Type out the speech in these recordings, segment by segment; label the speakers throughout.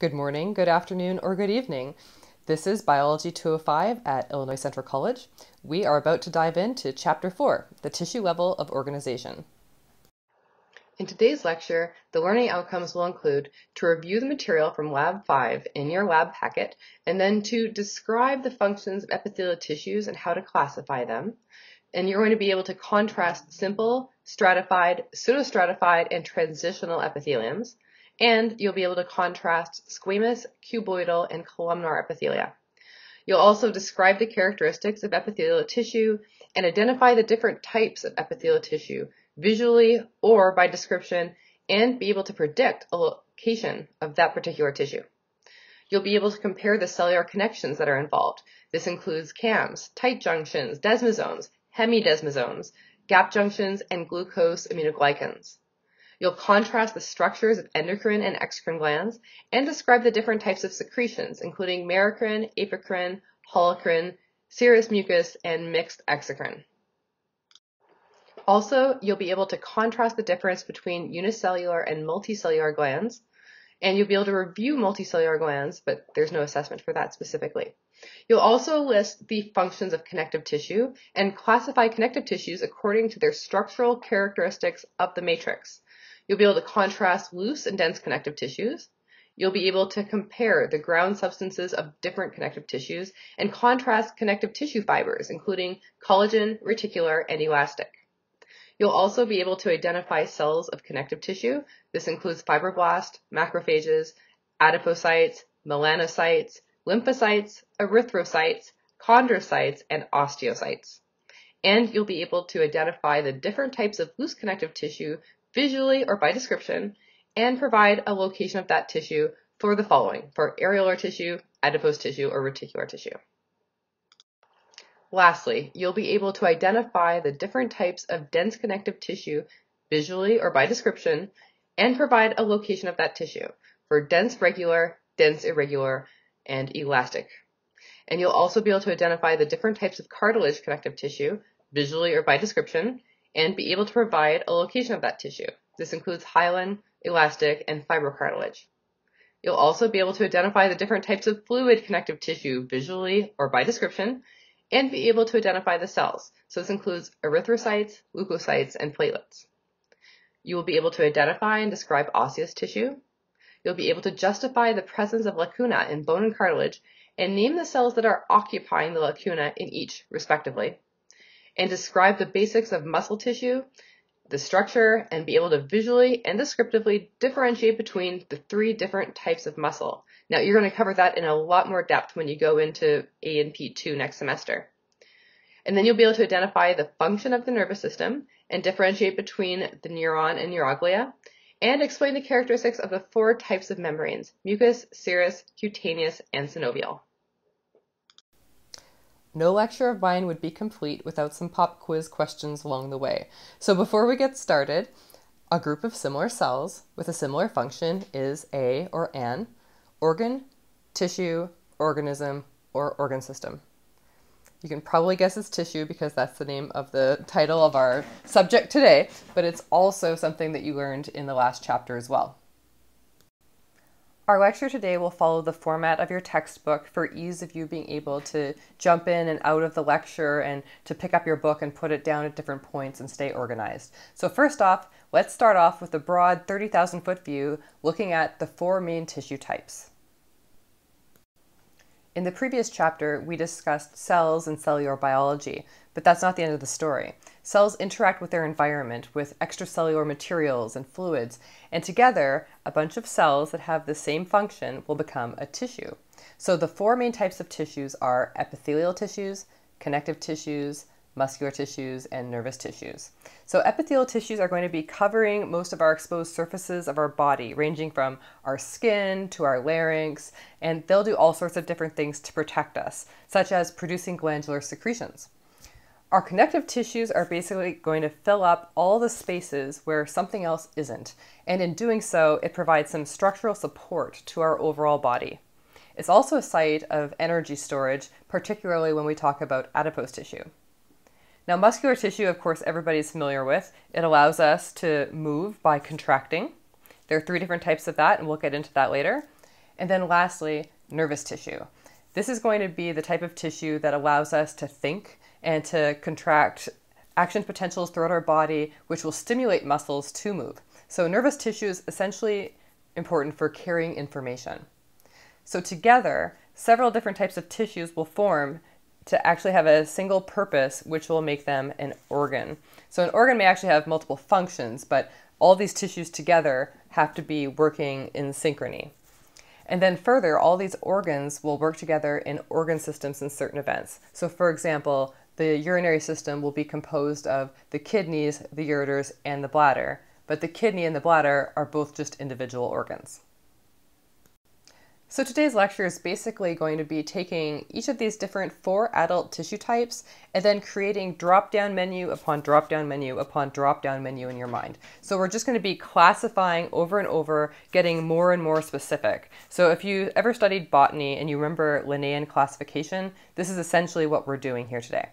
Speaker 1: Good morning, good afternoon, or good evening. This is Biology 205 at Illinois Central College. We are about to dive into Chapter 4, the tissue level of organization. In today's lecture, the learning outcomes will include to review the material from Lab 5 in your lab packet, and then to describe the functions of epithelial tissues and how to classify them. And you're going to be able to contrast simple, stratified, pseudostratified, and transitional epitheliums and you'll be able to contrast squamous, cuboidal, and columnar epithelia. You'll also describe the characteristics of epithelial tissue and identify the different types of epithelial tissue visually or by description and be able to predict a location of that particular tissue. You'll be able to compare the cellular connections that are involved. This includes CAMs, tight junctions, desmosomes, hemidesmosomes, gap junctions, and glycosaminoglycans. You'll contrast the structures of endocrine and exocrine glands and describe the different types of secretions, including merocrine, apocrine, holocrine, serous mucus, and mixed exocrine. Also, you'll be able to contrast the difference between unicellular and multicellular glands, and you'll be able to review multicellular glands, but there's no assessment for that specifically. You'll also list the functions of connective tissue and classify connective tissues according to their structural characteristics of the matrix. You'll be able to contrast loose and dense connective tissues. You'll be able to compare the ground substances of different connective tissues and contrast connective tissue fibers, including collagen, reticular, and elastic. You'll also be able to identify cells of connective tissue. This includes fibroblasts, macrophages, adipocytes, melanocytes, lymphocytes, erythrocytes, chondrocytes, and osteocytes. And you'll be able to identify the different types of loose connective tissue visually or by description, and provide a location of that tissue for the following for areolar tissue, adipose tissue, or reticular tissue. Lastly, you'll be able to identify the different types of dense connective tissue visually or by description and provide a location of that tissue for dense regular, dense irregular, and elastic. And you'll also be able to identify the different types of cartilage connective tissue visually or by description and be able to provide a location of that tissue. This includes hyaline, elastic, and fibrocartilage. You'll also be able to identify the different types of fluid connective tissue visually or by description, and be able to identify the cells. So this includes erythrocytes, leukocytes, and platelets. You will be able to identify and describe osseous tissue. You'll be able to justify the presence of lacuna in bone and cartilage and name the cells that are occupying the lacuna in each, respectively and describe the basics of muscle tissue, the structure, and be able to visually and descriptively differentiate between the three different types of muscle. Now, you're going to cover that in a lot more depth when you go into A&P2 next semester. And then you'll be able to identify the function of the nervous system and differentiate between the neuron and neuroglia, and explain the characteristics of the four types of membranes, mucous, serous, cutaneous, and synovial. No lecture of mine would be complete without some pop quiz questions along the way. So before we get started, a group of similar cells with a similar function is a or an organ, tissue, organism, or organ system. You can probably guess it's tissue because that's the name of the title of our subject today, but it's also something that you learned in the last chapter as well. Our lecture today will follow the format of your textbook for ease of you being able to jump in and out of the lecture and to pick up your book and put it down at different points and stay organized. So first off, let's start off with a broad 30,000 foot view looking at the four main tissue types. In the previous chapter, we discussed cells and cellular biology, but that's not the end of the story. Cells interact with their environment, with extracellular materials and fluids, and together, a bunch of cells that have the same function will become a tissue. So the four main types of tissues are epithelial tissues, connective tissues, muscular tissues, and nervous tissues. So epithelial tissues are going to be covering most of our exposed surfaces of our body, ranging from our skin to our larynx, and they'll do all sorts of different things to protect us, such as producing glandular secretions. Our connective tissues are basically going to fill up all the spaces where something else isn't, and in doing so, it provides some structural support to our overall body. It's also a site of energy storage, particularly when we talk about adipose tissue. Now, muscular tissue, of course, everybody's familiar with. It allows us to move by contracting. There are three different types of that, and we'll get into that later. And then lastly, nervous tissue. This is going to be the type of tissue that allows us to think and to contract action potentials throughout our body, which will stimulate muscles to move. So, nervous tissue is essentially important for carrying information. So, together, several different types of tissues will form to actually have a single purpose, which will make them an organ. So, an organ may actually have multiple functions, but all these tissues together have to be working in synchrony. And then further, all these organs will work together in organ systems in certain events. So, for example, the urinary system will be composed of the kidneys, the ureters, and the bladder, but the kidney and the bladder are both just individual organs. So today's lecture is basically going to be taking each of these different four adult tissue types and then creating drop-down menu upon drop-down menu upon drop-down menu in your mind. So we're just going to be classifying over and over, getting more and more specific. So if you ever studied botany and you remember Linnaean classification, this is essentially what we're doing here today.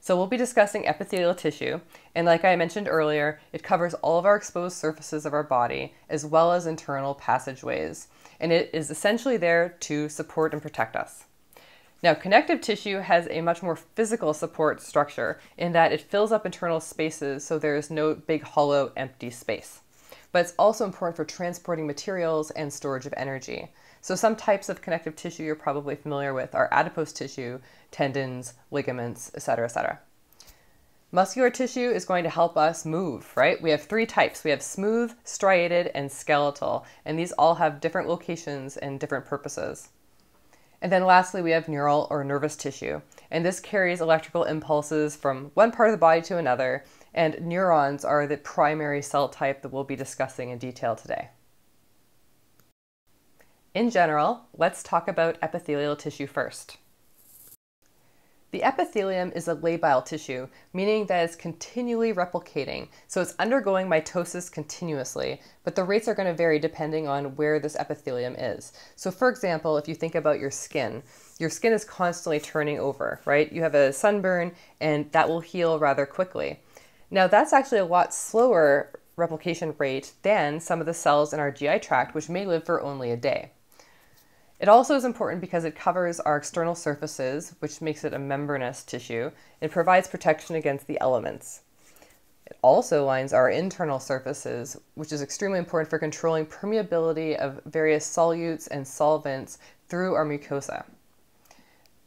Speaker 1: So we'll be discussing epithelial tissue, and like I mentioned earlier, it covers all of our exposed surfaces of our body, as well as internal passageways and it is essentially there to support and protect us. Now, connective tissue has a much more physical support structure in that it fills up internal spaces so there is no big hollow empty space. But it's also important for transporting materials and storage of energy. So some types of connective tissue you're probably familiar with are adipose tissue, tendons, ligaments, etc., etc. Muscular tissue is going to help us move, right? We have three types. We have smooth, striated, and skeletal, and these all have different locations and different purposes. And then lastly, we have neural or nervous tissue, and this carries electrical impulses from one part of the body to another, and neurons are the primary cell type that we'll be discussing in detail today. In general, let's talk about epithelial tissue first. The epithelium is a labile tissue, meaning that it's continually replicating. So it's undergoing mitosis continuously, but the rates are going to vary depending on where this epithelium is. So for example, if you think about your skin, your skin is constantly turning over, right? You have a sunburn and that will heal rather quickly. Now that's actually a lot slower replication rate than some of the cells in our GI tract, which may live for only a day. It also is important because it covers our external surfaces, which makes it a membranous tissue. It provides protection against the elements. It also lines our internal surfaces, which is extremely important for controlling permeability of various solutes and solvents through our mucosa.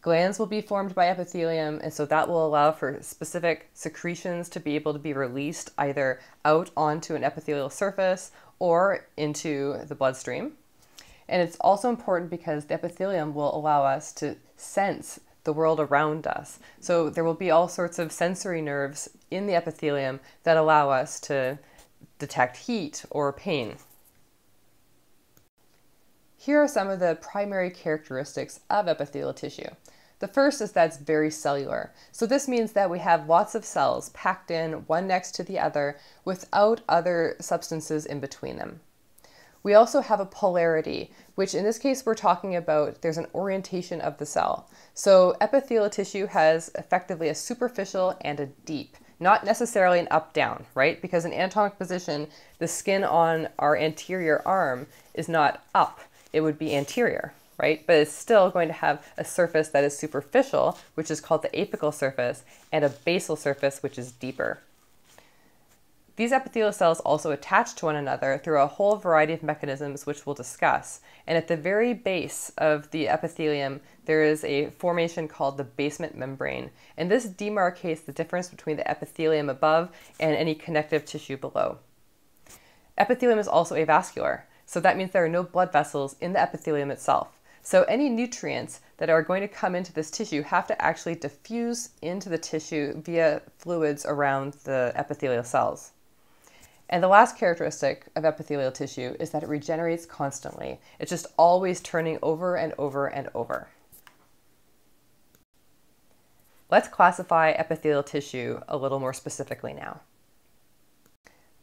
Speaker 1: Glands will be formed by epithelium, and so that will allow for specific secretions to be able to be released either out onto an epithelial surface or into the bloodstream. And it's also important because the epithelium will allow us to sense the world around us. So there will be all sorts of sensory nerves in the epithelium that allow us to detect heat or pain. Here are some of the primary characteristics of epithelial tissue. The first is that it's very cellular. So this means that we have lots of cells packed in one next to the other without other substances in between them. We also have a polarity, which in this case we're talking about there's an orientation of the cell. So epithelial tissue has effectively a superficial and a deep, not necessarily an up-down, right? Because in anatomic position, the skin on our anterior arm is not up, it would be anterior, right? But it's still going to have a surface that is superficial, which is called the apical surface, and a basal surface, which is deeper. These epithelial cells also attach to one another through a whole variety of mechanisms which we'll discuss. And at the very base of the epithelium, there is a formation called the basement membrane. And this demarcates the difference between the epithelium above and any connective tissue below. Epithelium is also avascular, so that means there are no blood vessels in the epithelium itself. So any nutrients that are going to come into this tissue have to actually diffuse into the tissue via fluids around the epithelial cells. And the last characteristic of epithelial tissue is that it regenerates constantly. It's just always turning over and over and over. Let's classify epithelial tissue a little more specifically now.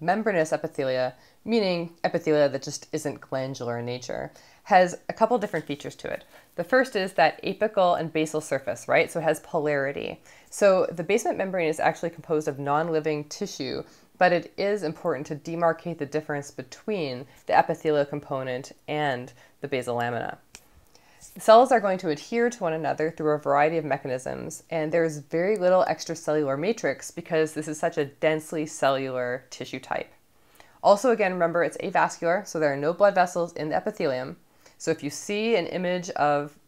Speaker 1: Membranous epithelia, meaning epithelia that just isn't glandular in nature, has a couple different features to it. The first is that apical and basal surface, right? So it has polarity. So the basement membrane is actually composed of non-living tissue but it is important to demarcate the difference between the epithelial component and the basal lamina. Cells are going to adhere to one another through a variety of mechanisms, and there's very little extracellular matrix because this is such a densely cellular tissue type. Also, again, remember it's avascular, so there are no blood vessels in the epithelium. So if you see an image of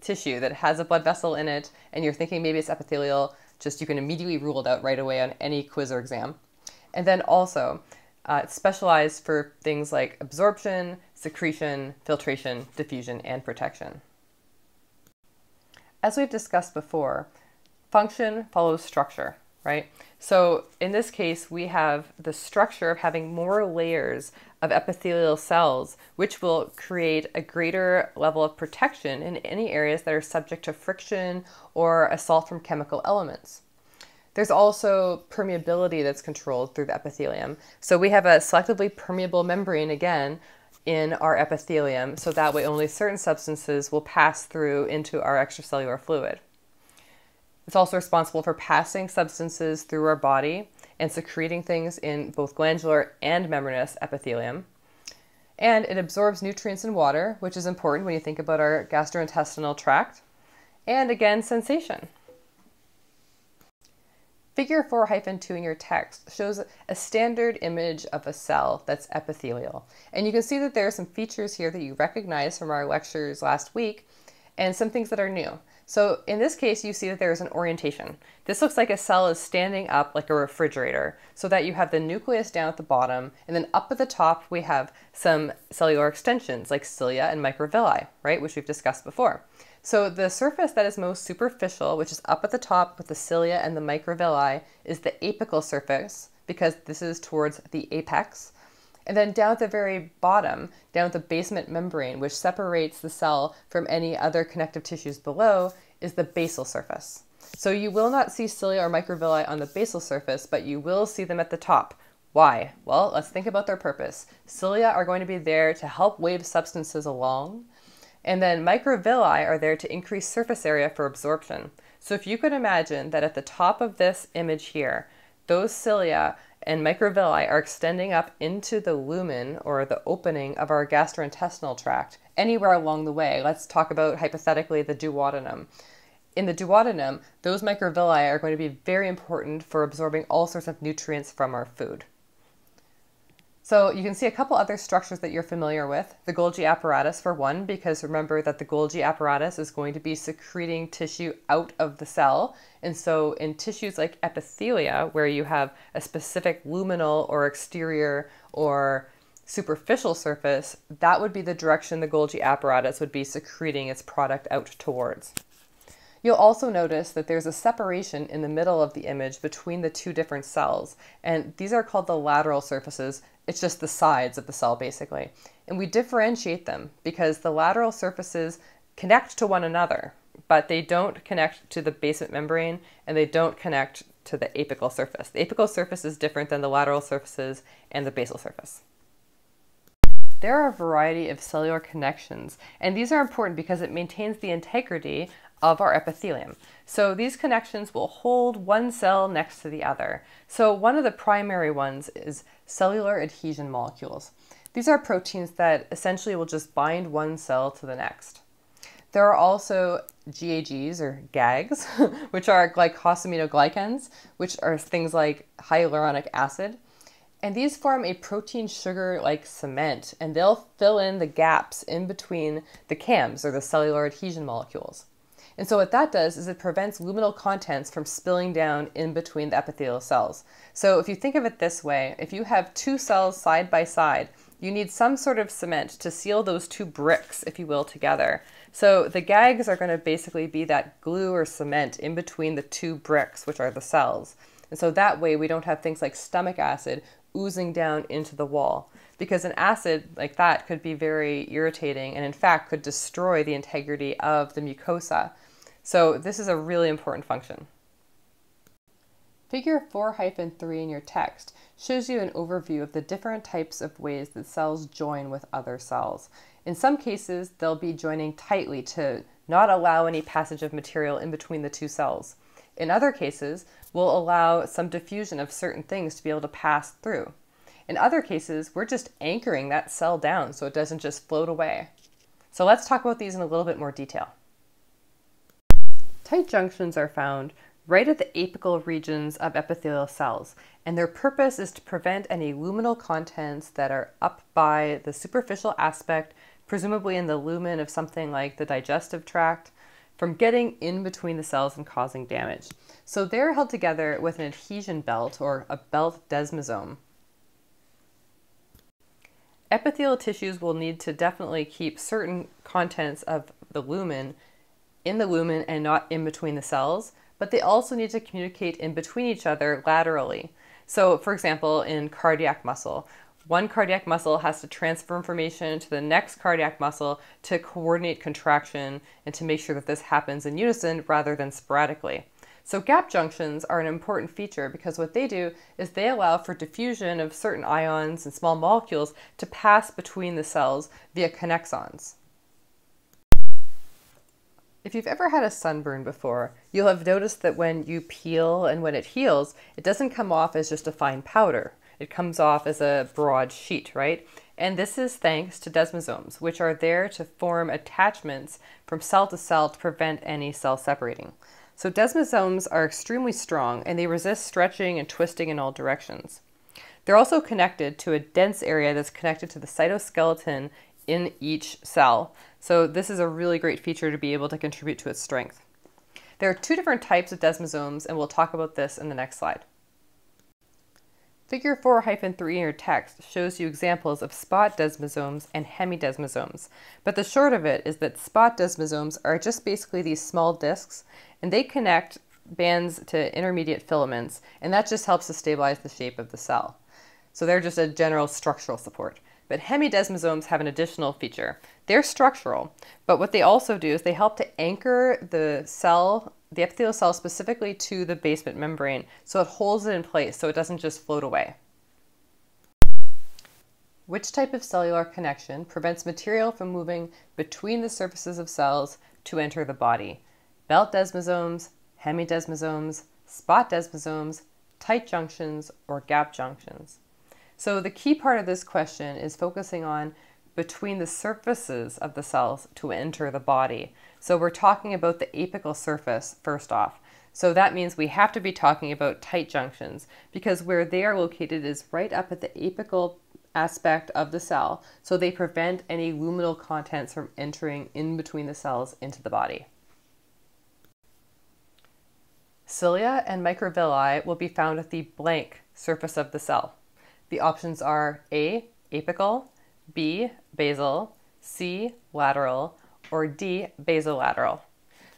Speaker 1: tissue that has a blood vessel in it and you're thinking maybe it's epithelial, just you can immediately rule it out right away on any quiz or exam. And then also, uh, it's specialized for things like absorption, secretion, filtration, diffusion, and protection. As we've discussed before, function follows structure, right? So in this case, we have the structure of having more layers of epithelial cells, which will create a greater level of protection in any areas that are subject to friction or assault from chemical elements. There's also permeability that's controlled through the epithelium. So we have a selectively permeable membrane again in our epithelium, so that way only certain substances will pass through into our extracellular fluid. It's also responsible for passing substances through our body and secreting things in both glandular and membranous epithelium. And it absorbs nutrients and water, which is important when you think about our gastrointestinal tract. And again, sensation. Figure 4-2 in your text shows a standard image of a cell that's epithelial. And you can see that there are some features here that you recognize from our lectures last week and some things that are new. So in this case, you see that there is an orientation. This looks like a cell is standing up like a refrigerator so that you have the nucleus down at the bottom and then up at the top we have some cellular extensions like cilia and microvilli, right, which we've discussed before. So the surface that is most superficial, which is up at the top with the cilia and the microvilli, is the apical surface because this is towards the apex. And then down at the very bottom, down at the basement membrane, which separates the cell from any other connective tissues below, is the basal surface. So you will not see cilia or microvilli on the basal surface, but you will see them at the top. Why? Well, let's think about their purpose. Cilia are going to be there to help wave substances along. And then microvilli are there to increase surface area for absorption. So if you could imagine that at the top of this image here, those cilia and microvilli are extending up into the lumen or the opening of our gastrointestinal tract anywhere along the way. Let's talk about hypothetically the duodenum. In the duodenum, those microvilli are going to be very important for absorbing all sorts of nutrients from our food. So you can see a couple other structures that you're familiar with. The Golgi apparatus for one, because remember that the Golgi apparatus is going to be secreting tissue out of the cell. And so in tissues like epithelia, where you have a specific luminal or exterior or superficial surface, that would be the direction the Golgi apparatus would be secreting its product out towards. You'll also notice that there's a separation in the middle of the image between the two different cells, and these are called the lateral surfaces. It's just the sides of the cell, basically. And we differentiate them because the lateral surfaces connect to one another, but they don't connect to the basement membrane and they don't connect to the apical surface. The apical surface is different than the lateral surfaces and the basal surface. There are a variety of cellular connections, and these are important because it maintains the integrity of our epithelium. So these connections will hold one cell next to the other. So one of the primary ones is cellular adhesion molecules. These are proteins that essentially will just bind one cell to the next. There are also GAGs or GAGs, which are glycosaminoglycans, which are things like hyaluronic acid. And these form a protein sugar like cement, and they'll fill in the gaps in between the CAMs or the cellular adhesion molecules. And so what that does is it prevents luminal contents from spilling down in between the epithelial cells. So if you think of it this way, if you have two cells side by side, you need some sort of cement to seal those two bricks, if you will, together. So the gags are going to basically be that glue or cement in between the two bricks, which are the cells. And so that way we don't have things like stomach acid oozing down into the wall because an acid like that could be very irritating and in fact could destroy the integrity of the mucosa. So this is a really important function. Figure 4-3 in your text shows you an overview of the different types of ways that cells join with other cells. In some cases, they'll be joining tightly to not allow any passage of material in between the two cells. In other cases, we'll allow some diffusion of certain things to be able to pass through. In other cases, we're just anchoring that cell down so it doesn't just float away. So let's talk about these in a little bit more detail. Tight junctions are found right at the apical regions of epithelial cells, and their purpose is to prevent any luminal contents that are up by the superficial aspect, presumably in the lumen of something like the digestive tract, from getting in between the cells and causing damage. So they're held together with an adhesion belt or a belt desmosome. Epithelial tissues will need to definitely keep certain contents of the lumen in the lumen and not in between the cells, but they also need to communicate in between each other laterally. So, for example, in cardiac muscle, one cardiac muscle has to transfer information to the next cardiac muscle to coordinate contraction and to make sure that this happens in unison rather than sporadically. So gap junctions are an important feature because what they do is they allow for diffusion of certain ions and small molecules to pass between the cells via connexons. If you've ever had a sunburn before, you'll have noticed that when you peel and when it heals, it doesn't come off as just a fine powder. It comes off as a broad sheet, right? And this is thanks to desmosomes, which are there to form attachments from cell to cell to prevent any cell separating. So desmosomes are extremely strong and they resist stretching and twisting in all directions. They're also connected to a dense area that's connected to the cytoskeleton in each cell. So this is a really great feature to be able to contribute to its strength. There are two different types of desmosomes, and we'll talk about this in the next slide. Figure 4-3 in your text shows you examples of spot desmosomes and hemidesmosomes, but the short of it is that spot desmosomes are just basically these small discs, and they connect bands to intermediate filaments, and that just helps to stabilize the shape of the cell. So they're just a general structural support. But hemidesmosomes have an additional feature. They're structural, but what they also do is they help to anchor the cell, the epithelial cell specifically to the basement membrane, so it holds it in place so it doesn't just float away. Which type of cellular connection prevents material from moving between the surfaces of cells to enter the body? Belt desmosomes, hemidesmosomes, spot desmosomes, tight junctions, or gap junctions. So the key part of this question is focusing on between the surfaces of the cells to enter the body. So we're talking about the apical surface first off. So that means we have to be talking about tight junctions because where they are located is right up at the apical aspect of the cell. So they prevent any luminal contents from entering in between the cells into the body. Cilia and microvilli will be found at the blank surface of the cell. The options are A, apical, B, basal, C, lateral, or D, basolateral.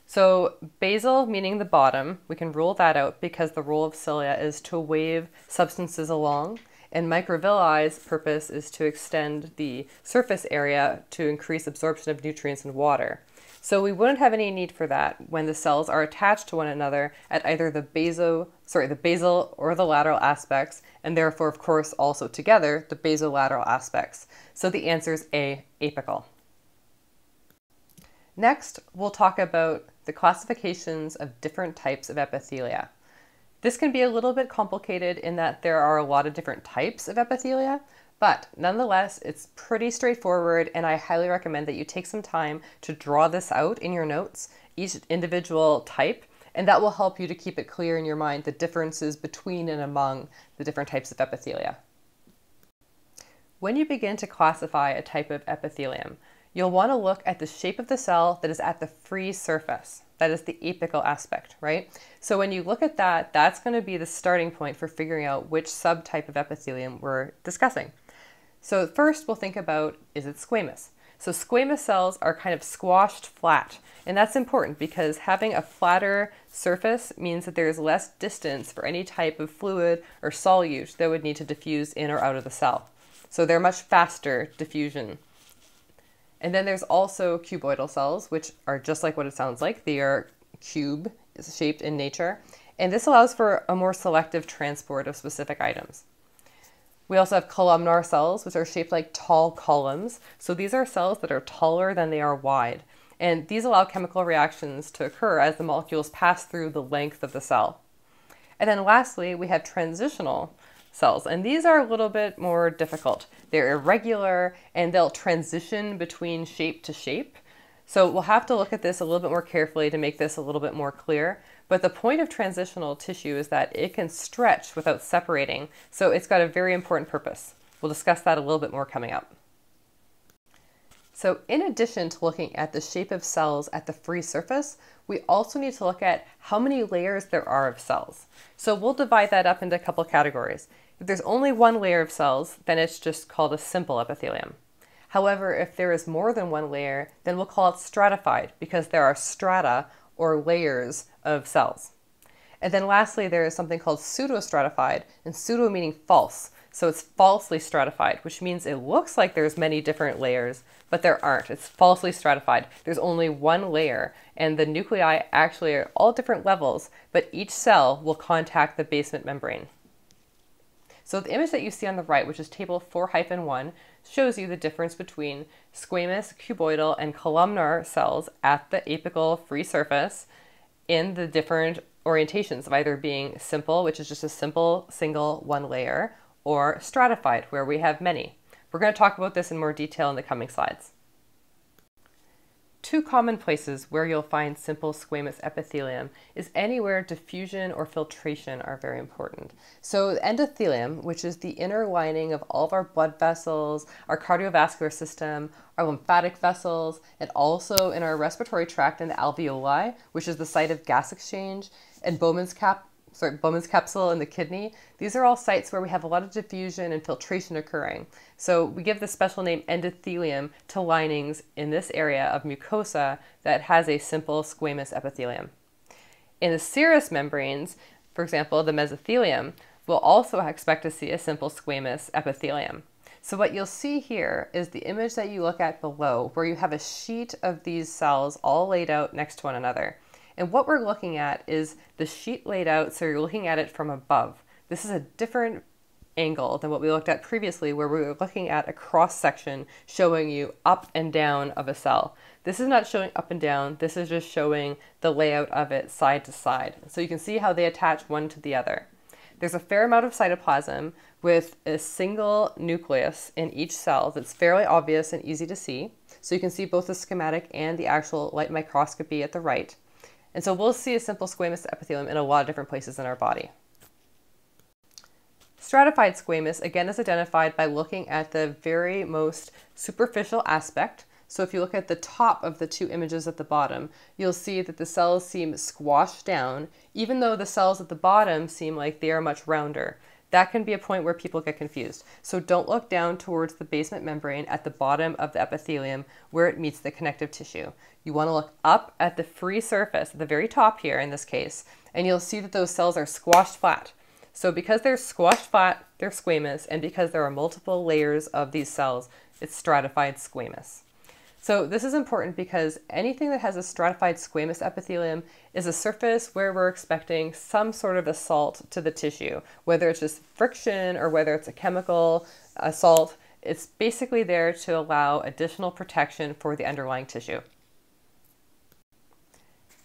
Speaker 1: So basal meaning the bottom, we can rule that out because the role of cilia is to wave substances along, and microvilli's purpose is to extend the surface area to increase absorption of nutrients and water. So we wouldn't have any need for that when the cells are attached to one another at either the basal, sorry, the basal or the lateral aspects, and therefore, of course, also together, the basolateral aspects. So the answer is A, apical. Next, we'll talk about the classifications of different types of epithelia. This can be a little bit complicated in that there are a lot of different types of epithelia, but nonetheless, it's pretty straightforward, and I highly recommend that you take some time to draw this out in your notes, each individual type, and that will help you to keep it clear in your mind the differences between and among the different types of epithelia. When you begin to classify a type of epithelium, you'll want to look at the shape of the cell that is at the free surface. That is the apical aspect, right? So when you look at that, that's going to be the starting point for figuring out which subtype of epithelium we're discussing. So first we'll think about, is it squamous? So squamous cells are kind of squashed flat, and that's important because having a flatter surface means that there is less distance for any type of fluid or solute that would need to diffuse in or out of the cell. So they're much faster diffusion. And then there's also cuboidal cells, which are just like what it sounds like. They are cube shaped in nature, and this allows for a more selective transport of specific items. We also have columnar cells, which are shaped like tall columns. So these are cells that are taller than they are wide. And these allow chemical reactions to occur as the molecules pass through the length of the cell. And then lastly, we have transitional cells. And these are a little bit more difficult. They're irregular and they'll transition between shape to shape. So we'll have to look at this a little bit more carefully to make this a little bit more clear. But the point of transitional tissue is that it can stretch without separating. So it's got a very important purpose. We'll discuss that a little bit more coming up. So in addition to looking at the shape of cells at the free surface, we also need to look at how many layers there are of cells. So we'll divide that up into a couple categories. If there's only one layer of cells, then it's just called a simple epithelium. However, if there is more than one layer, then we'll call it stratified because there are strata or layers of cells. And then lastly, there is something called pseudostratified, and pseudo meaning false. So it's falsely stratified, which means it looks like there's many different layers, but there aren't. It's falsely stratified. There's only one layer, and the nuclei actually are all different levels, but each cell will contact the basement membrane. So the image that you see on the right, which is table 4-1, shows you the difference between squamous, cuboidal, and columnar cells at the apical free surface in the different orientations of either being simple, which is just a simple single one layer, or stratified, where we have many. We're going to talk about this in more detail in the coming slides. Two common places where you'll find simple squamous epithelium is anywhere diffusion or filtration are very important. So endothelium, which is the inner lining of all of our blood vessels, our cardiovascular system, our lymphatic vessels, and also in our respiratory tract and the alveoli, which is the site of gas exchange, and Bowman's cap sorry, Bowman's capsule and the kidney. These are all sites where we have a lot of diffusion and filtration occurring. So we give the special name endothelium to linings in this area of mucosa that has a simple squamous epithelium. In the serous membranes, for example, the mesothelium, we'll also expect to see a simple squamous epithelium. So what you'll see here is the image that you look at below, where you have a sheet of these cells all laid out next to one another. And what we're looking at is the sheet laid out, so you're looking at it from above. This is a different angle than what we looked at previously, where we were looking at a cross section showing you up and down of a cell. This is not showing up and down, this is just showing the layout of it side to side. So you can see how they attach one to the other. There's a fair amount of cytoplasm with a single nucleus in each cell that's fairly obvious and easy to see. So you can see both the schematic and the actual light microscopy at the right. And so we'll see a simple squamous epithelium in a lot of different places in our body. Stratified squamous, again, is identified by looking at the very most superficial aspect. So if you look at the top of the two images at the bottom, you'll see that the cells seem squashed down, even though the cells at the bottom seem like they are much rounder. That can be a point where people get confused. So don't look down towards the basement membrane at the bottom of the epithelium where it meets the connective tissue. You want to look up at the free surface, at the very top here in this case, and you'll see that those cells are squashed flat. So because they're squashed flat, they're squamous, and because there are multiple layers of these cells, it's stratified squamous. So this is important because anything that has a stratified squamous epithelium is a surface where we're expecting some sort of assault to the tissue, whether it's just friction or whether it's a chemical assault. It's basically there to allow additional protection for the underlying tissue.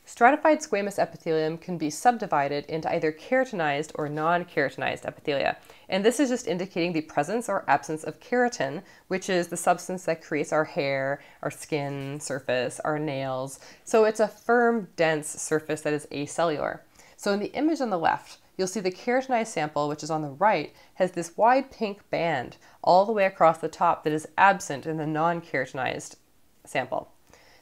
Speaker 1: Stratified squamous epithelium can be subdivided into either keratinized or non-keratinized epithelia. And this is just indicating the presence or absence of keratin, which is the substance that creates our hair, our skin surface, our nails. So it's a firm, dense surface that is acellular. So in the image on the left, you'll see the keratinized sample, which is on the right, has this wide pink band all the way across the top that is absent in the non-keratinized sample.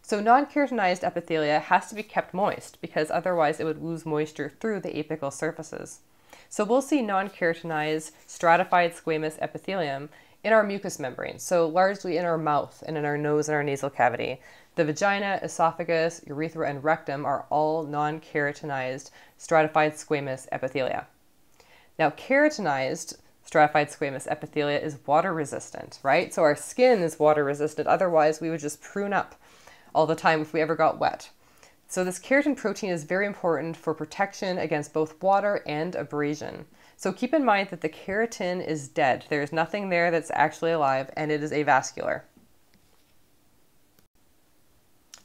Speaker 1: So non-keratinized epithelia has to be kept moist because otherwise it would lose moisture through the apical surfaces. So we'll see non-keratinized stratified squamous epithelium in our mucous membranes, so largely in our mouth and in our nose and our nasal cavity. The vagina, esophagus, urethra, and rectum are all non-keratinized stratified squamous epithelia. Now, keratinized stratified squamous epithelia is water resistant, right? So our skin is water resistant, otherwise we would just prune up all the time if we ever got wet. So this keratin protein is very important for protection against both water and abrasion. So keep in mind that the keratin is dead. There is nothing there that's actually alive and it is avascular.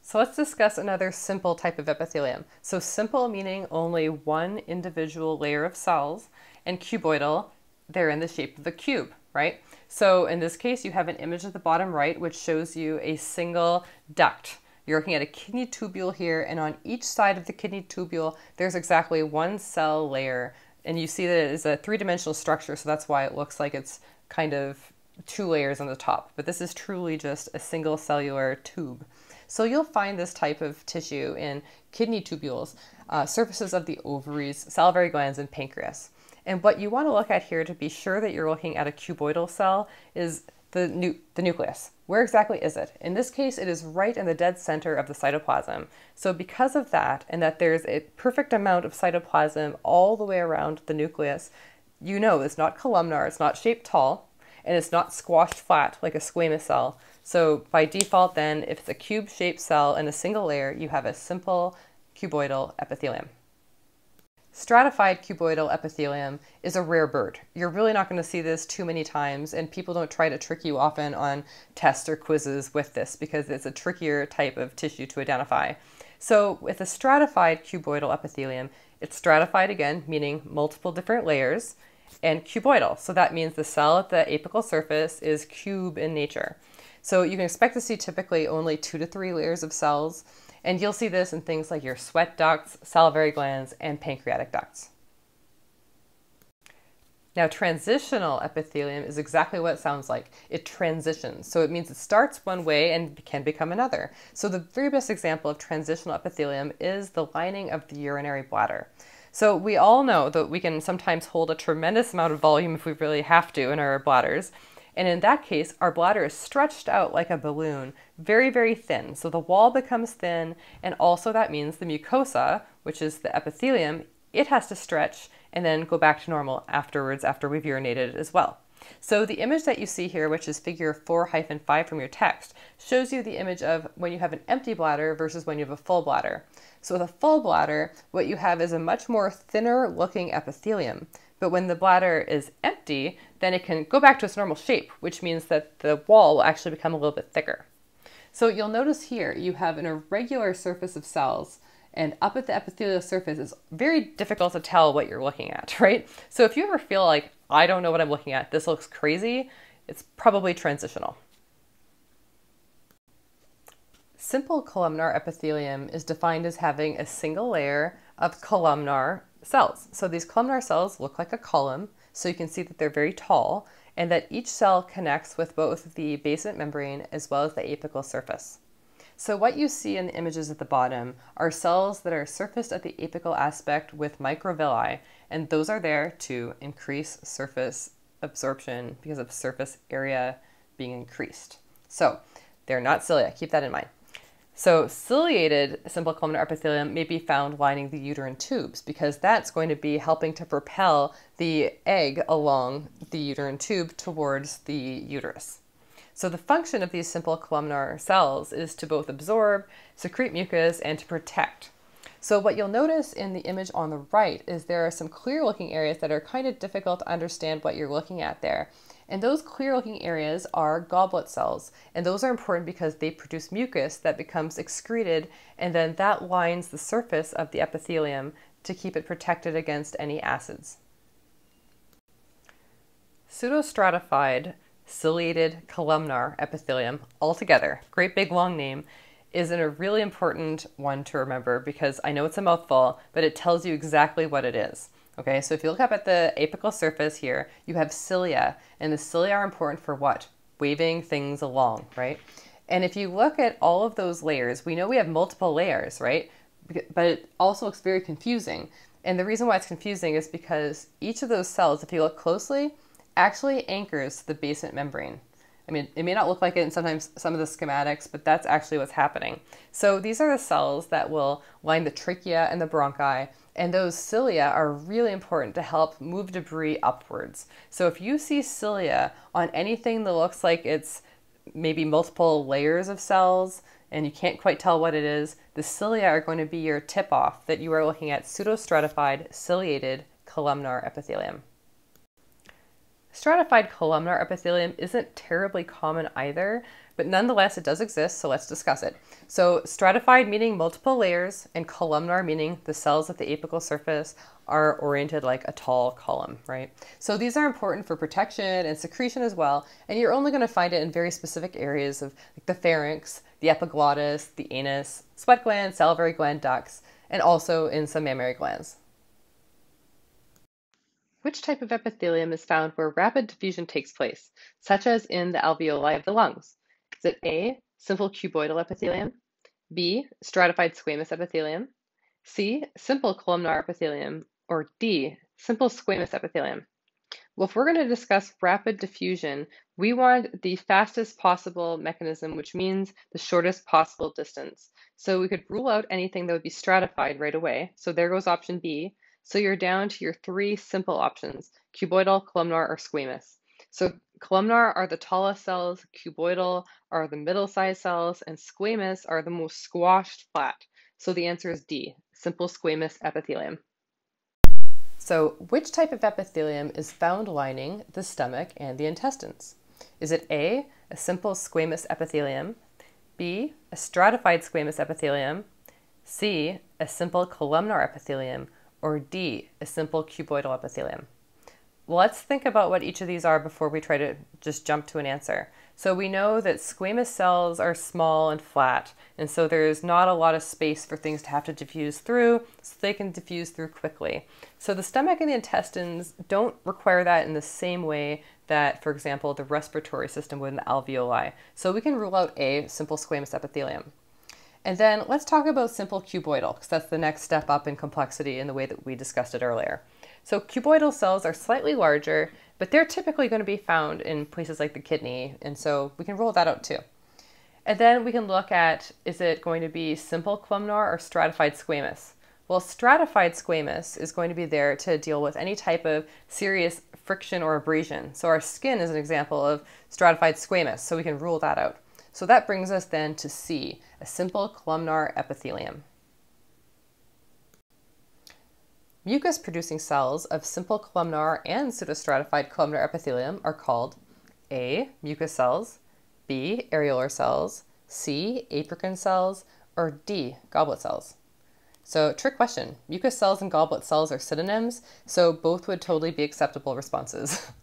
Speaker 1: So let's discuss another simple type of epithelium. So simple meaning only one individual layer of cells and cuboidal they're in the shape of the cube, right? So in this case, you have an image at the bottom right, which shows you a single duct. You're looking at a kidney tubule here, and on each side of the kidney tubule, there's exactly one cell layer. And you see that it is a three-dimensional structure, so that's why it looks like it's kind of two layers on the top. But this is truly just a single cellular tube. So you'll find this type of tissue in kidney tubules, uh, surfaces of the ovaries, salivary glands, and pancreas. And what you want to look at here to be sure that you're looking at a cuboidal cell is the, nu the nucleus. Where exactly is it? In this case, it is right in the dead center of the cytoplasm. So because of that, and that there's a perfect amount of cytoplasm all the way around the nucleus, you know it's not columnar, it's not shaped tall, and it's not squashed flat like a squamous cell. So by default then, if it's a cube-shaped cell in a single layer, you have a simple cuboidal epithelium. Stratified cuboidal epithelium is a rare bird. You're really not going to see this too many times, and people don't try to trick you often on tests or quizzes with this because it's a trickier type of tissue to identify. So with a stratified cuboidal epithelium, it's stratified again, meaning multiple different layers, and cuboidal. So that means the cell at the apical surface is cube in nature. So you can expect to see typically only two to three layers of cells and you'll see this in things like your sweat ducts, salivary glands, and pancreatic ducts. Now, transitional epithelium is exactly what it sounds like. It transitions. So it means it starts one way and can become another. So the very best example of transitional epithelium is the lining of the urinary bladder. So we all know that we can sometimes hold a tremendous amount of volume if we really have to in our bladders. And in that case, our bladder is stretched out like a balloon, very, very thin. So the wall becomes thin, and also that means the mucosa, which is the epithelium, it has to stretch and then go back to normal afterwards after we've urinated as well. So the image that you see here, which is figure 4-5 from your text, shows you the image of when you have an empty bladder versus when you have a full bladder. So with a full bladder, what you have is a much more thinner looking epithelium. But when the bladder is empty, then it can go back to its normal shape, which means that the wall will actually become a little bit thicker. So you'll notice here you have an irregular surface of cells and up at the epithelial surface it's very difficult to tell what you're looking at, right? So if you ever feel like, I don't know what I'm looking at, this looks crazy, it's probably transitional. Simple columnar epithelium is defined as having a single layer of columnar cells. So these columnar cells look like a column, so you can see that they're very tall, and that each cell connects with both the basement membrane as well as the apical surface. So what you see in the images at the bottom are cells that are surfaced at the apical aspect with microvilli, and those are there to increase surface absorption because of surface area being increased. So they're not cilia, keep that in mind. So ciliated simple columnar epithelium may be found lining the uterine tubes because that's going to be helping to propel the egg along the uterine tube towards the uterus. So the function of these simple columnar cells is to both absorb, secrete mucus, and to protect. So what you'll notice in the image on the right is there are some clear looking areas that are kind of difficult to understand what you're looking at there. And those clear looking areas are goblet cells. And those are important because they produce mucus that becomes excreted and then that lines the surface of the epithelium to keep it protected against any acids. Pseudostratified ciliated columnar epithelium altogether, great big long name, is a really important one to remember because I know it's a mouthful, but it tells you exactly what it is. Okay, so if you look up at the apical surface here, you have cilia, and the cilia are important for what? Waving things along, right? And if you look at all of those layers, we know we have multiple layers, right? But it also looks very confusing. And the reason why it's confusing is because each of those cells, if you look closely, actually anchors to the basement membrane. I mean, it may not look like it in sometimes some of the schematics, but that's actually what's happening. So these are the cells that will line the trachea and the bronchi, and those cilia are really important to help move debris upwards. So if you see cilia on anything that looks like it's maybe multiple layers of cells and you can't quite tell what it is, the cilia are going to be your tip off that you are looking at pseudostratified ciliated columnar epithelium. Stratified columnar epithelium isn't terribly common either, but nonetheless it does exist, so let's discuss it. So stratified meaning multiple layers, and columnar meaning the cells at the apical surface are oriented like a tall column, right? So these are important for protection and secretion as well, and you're only going to find it in very specific areas of like the pharynx, the epiglottis, the anus, sweat gland, salivary gland ducts, and also in some mammary glands. Which type of epithelium is found where rapid diffusion takes place, such as in the alveoli of the lungs? Is it A, simple cuboidal epithelium, B, stratified squamous epithelium, C, simple columnar epithelium, or D, simple squamous epithelium? Well, if we're going to discuss rapid diffusion, we want the fastest possible mechanism, which means the shortest possible distance. So we could rule out anything that would be stratified right away. So there goes option B. So you're down to your three simple options, cuboidal, columnar, or squamous. So columnar are the tallest cells, cuboidal are the middle-sized cells, and squamous are the most squashed flat. So the answer is D, simple squamous epithelium. So which type of epithelium is found lining the stomach and the intestines? Is it A, a simple squamous epithelium, B, a stratified squamous epithelium, C, a simple columnar epithelium, or D, a simple cuboidal epithelium? Well, Let's think about what each of these are before we try to just jump to an answer. So we know that squamous cells are small and flat, and so there's not a lot of space for things to have to diffuse through, so they can diffuse through quickly. So the stomach and the intestines don't require that in the same way that, for example, the respiratory system would in the alveoli. So we can rule out A, simple squamous epithelium. And then let's talk about simple cuboidal, because that's the next step up in complexity in the way that we discussed it earlier. So cuboidal cells are slightly larger, but they're typically going to be found in places like the kidney, and so we can rule that out too. And then we can look at, is it going to be simple columnar or stratified squamous? Well, stratified squamous is going to be there to deal with any type of serious friction or abrasion. So our skin is an example of stratified squamous, so we can rule that out. So that brings us then to C, a simple columnar epithelium. Mucus producing cells of simple columnar and pseudostratified columnar epithelium are called A. Mucus cells, B. Areolar cells, C. Apocrine cells, or D. Goblet cells. So, trick question. Mucus cells and goblet cells are synonyms, so both would totally be acceptable responses.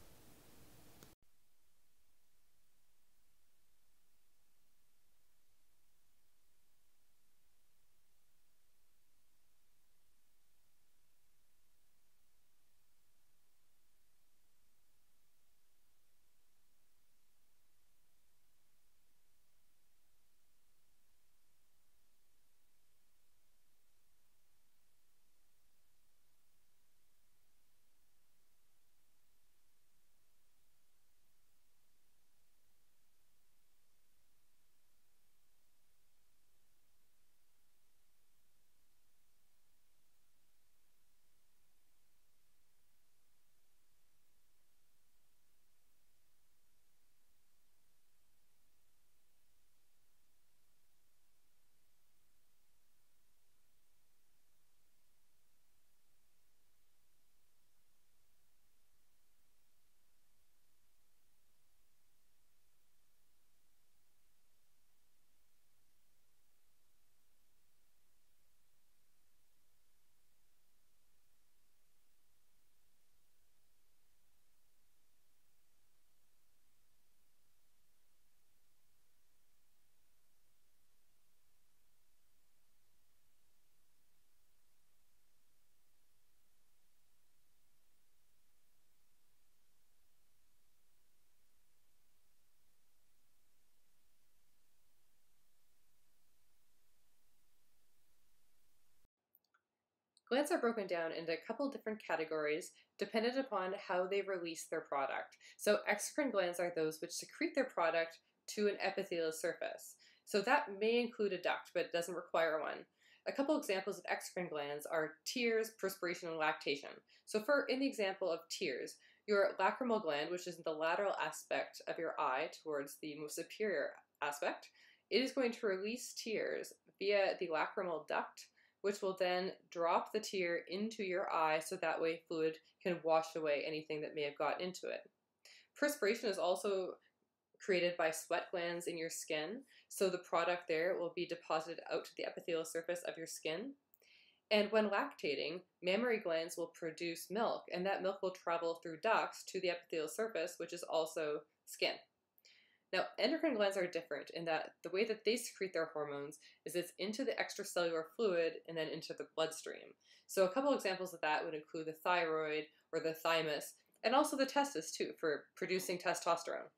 Speaker 1: Glands are broken down into a couple different categories dependent upon how they release their product. So exocrine glands are those which secrete their product to an epithelial surface. So that may include a duct, but it doesn't require one. A couple examples of exocrine glands are tears, perspiration, and lactation. So for in the example of tears, your lacrimal gland, which is in the lateral aspect of your eye towards the most superior aspect, it is going to release tears via the lacrimal duct which will then drop the tear into your eye so that way fluid can wash away anything that may have got into it. Perspiration is also created by sweat glands in your skin. So the product there will be deposited out to the epithelial surface of your skin. And when lactating, mammary glands will produce milk, and that milk will travel through ducts to the epithelial surface, which is also skin. Now, endocrine glands are different in that the way that they secrete their hormones is it's into the extracellular fluid and then into the bloodstream. So, a couple examples of that would include the thyroid or the thymus, and also the testis, too, for producing testosterone.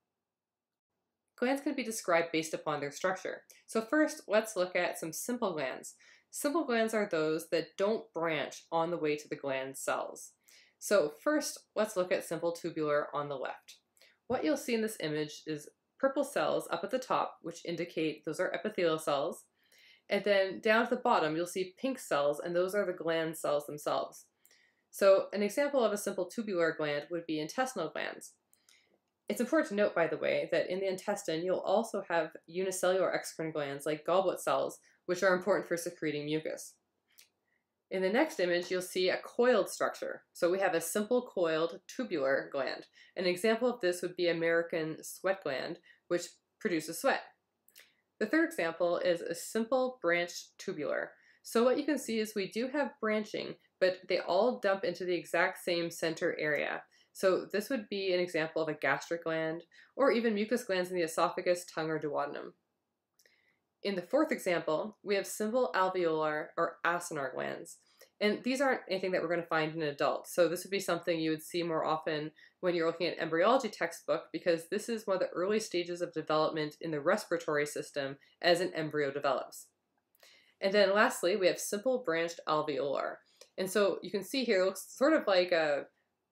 Speaker 1: Glands can be described based upon their structure. So, first, let's look at some simple glands. Simple glands are those that don't branch on the way to the gland cells. So, first, let's look at simple tubular on the left. What you'll see in this image is purple cells up at the top, which indicate those are epithelial cells. And then down at the bottom, you'll see pink cells, and those are the gland cells themselves. So an example of a simple tubular gland would be intestinal glands. It's important to note, by the way, that in the intestine, you'll also have unicellular exocrine glands like goblet cells, which are important for secreting mucus. In the next image, you'll see a coiled structure. So we have a simple coiled tubular gland. An example of this would be a merocrine sweat gland, which produces sweat. The third example is a simple branched tubular. So what you can see is we do have branching, but they all dump into the exact same center area. So this would be an example of a gastric gland, or even mucous glands in the esophagus, tongue, or duodenum. In the fourth example, we have simple alveolar or acinar glands. And these aren't anything that we're going to find in adults. So this would be something you would see more often when you're looking at embryology textbook because this is one of the early stages of development in the respiratory system as an embryo develops. And then lastly, we have simple branched alveolar. And so you can see here, it looks sort of like a,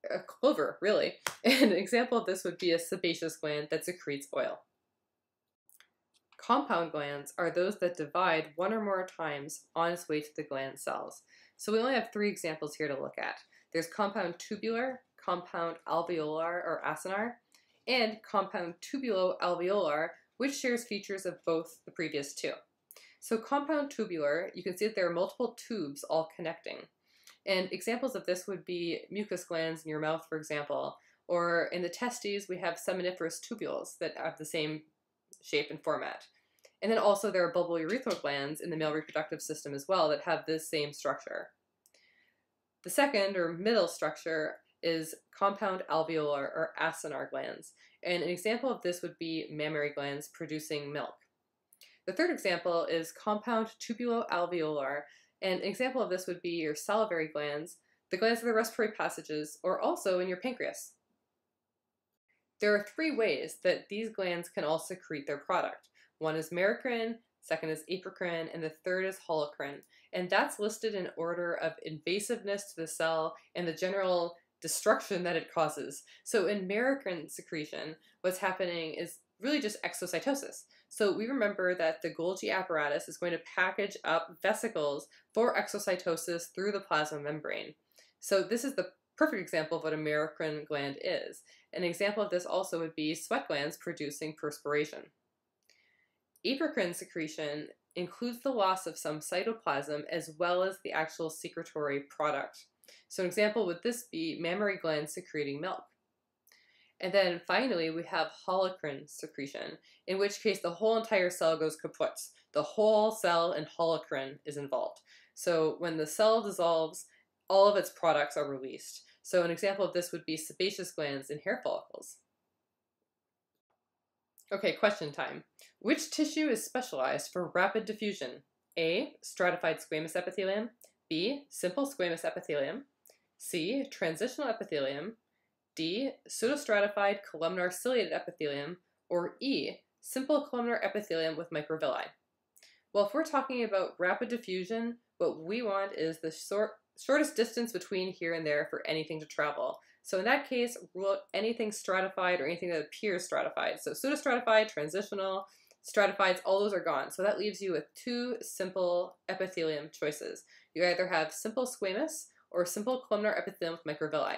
Speaker 1: a clover, really. And an example of this would be a sebaceous gland that secretes oil. Compound glands are those that divide one or more times on its way to the gland cells. So we only have three examples here to look at. There's compound tubular, compound alveolar or acinar, and compound tubulo-alveolar, which shares features of both the previous two. So compound tubular, you can see that there are multiple tubes all connecting. And examples of this would be mucus glands in your mouth, for example, or in the testes, we have seminiferous tubules that have the same shape and format. And then also there are bulbourethral glands in the male reproductive system as well that have this same structure. The second or middle structure is compound alveolar or acinar glands. And an example of this would be mammary glands producing milk. The third example is compound tubulo-alveolar, and an example of this would be your salivary glands, the glands of the respiratory passages, or also in your pancreas. There are three ways that these glands can all secrete their product. One is merocrine, second is apocrine, and the third is holocrine. And that's listed in order of invasiveness to the cell and the general destruction that it causes. So in merocrine secretion, what's happening is really just exocytosis. So we remember that the Golgi apparatus is going to package up vesicles for exocytosis through the plasma membrane. So this is the perfect example of what a merocrine gland is. An example of this also would be sweat glands producing perspiration. Apocrine secretion includes the loss of some cytoplasm as well as the actual secretory product. So an example would this be mammary glands secreting milk. And then finally, we have holocrine secretion, in which case the whole entire cell goes kaput. The whole cell and holocrine is involved. So when the cell dissolves, all of its products are released. So an example of this would be sebaceous glands in hair follicles. Okay, question time. Which tissue is specialized for rapid diffusion? A. Stratified squamous epithelium. B. Simple squamous epithelium. C. Transitional epithelium. D. Pseudostratified columnar ciliated epithelium. Or E. Simple columnar epithelium with microvilli. Well, if we're talking about rapid diffusion, what we want is the short, shortest distance between here and there for anything to travel. So in that case, rule anything stratified or anything that appears stratified. So pseudostratified, transitional, stratified, all those are gone. So that leaves you with two simple epithelium choices. You either have simple squamous or simple columnar epithelium with microvilli.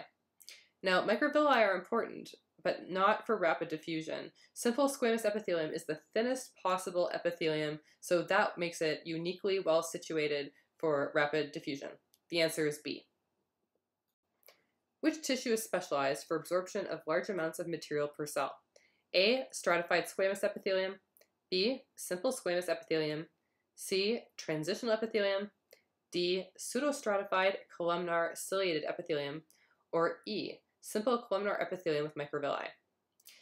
Speaker 1: Now, microvilli are important, but not for rapid diffusion. Simple squamous epithelium is the thinnest possible epithelium, so that makes it uniquely well situated for rapid diffusion. The answer is B. Which tissue is specialized for absorption of large amounts of material per cell? A. Stratified squamous epithelium, B. Simple squamous epithelium, C. Transitional epithelium, D. Pseudostratified columnar ciliated epithelium, or E. Simple columnar epithelium with microvilli.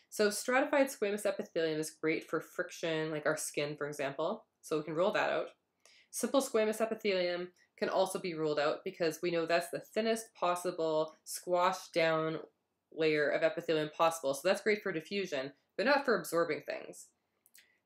Speaker 1: So stratified squamous epithelium is great for friction, like our skin, for example. So we can rule that out. Simple squamous epithelium can also be ruled out because we know that's the thinnest possible squashed down layer of epithelium possible. So that's great for diffusion, but not for absorbing things.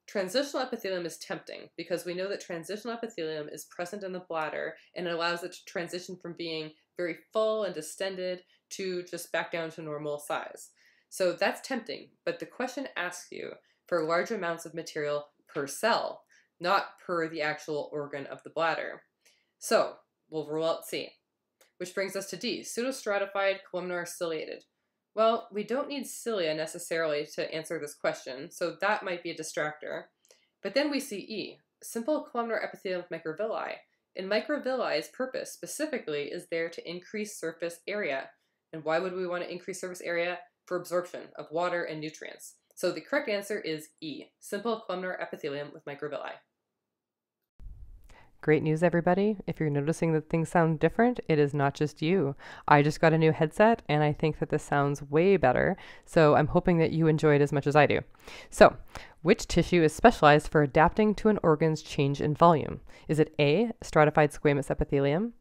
Speaker 1: Transitional epithelium is tempting because we know that transitional epithelium is present in the bladder and it allows it to transition from being very full and distended to just back down to normal size. So that's tempting, but the question asks you for large amounts of material per cell, not per the actual organ of the bladder. So we'll rule out C. Which brings us to D, pseudostratified columnar ciliated. Well, we don't need cilia necessarily to answer this question, so that might be a distractor. But then we see E, simple columnar epithelium with microvilli. And microvilli's purpose specifically is there to increase surface area. And why would we want to increase surface area? For absorption of water and nutrients. So the correct answer is E, simple columnar epithelium with microvilli.
Speaker 2: Great news, everybody. If you're noticing that things sound different, it is not just you. I just got a new headset and I think that this sounds way better. So I'm hoping that you enjoy it as much as I do. So, which tissue is specialized for adapting to an organ's change in volume? Is it A, stratified squamous epithelium,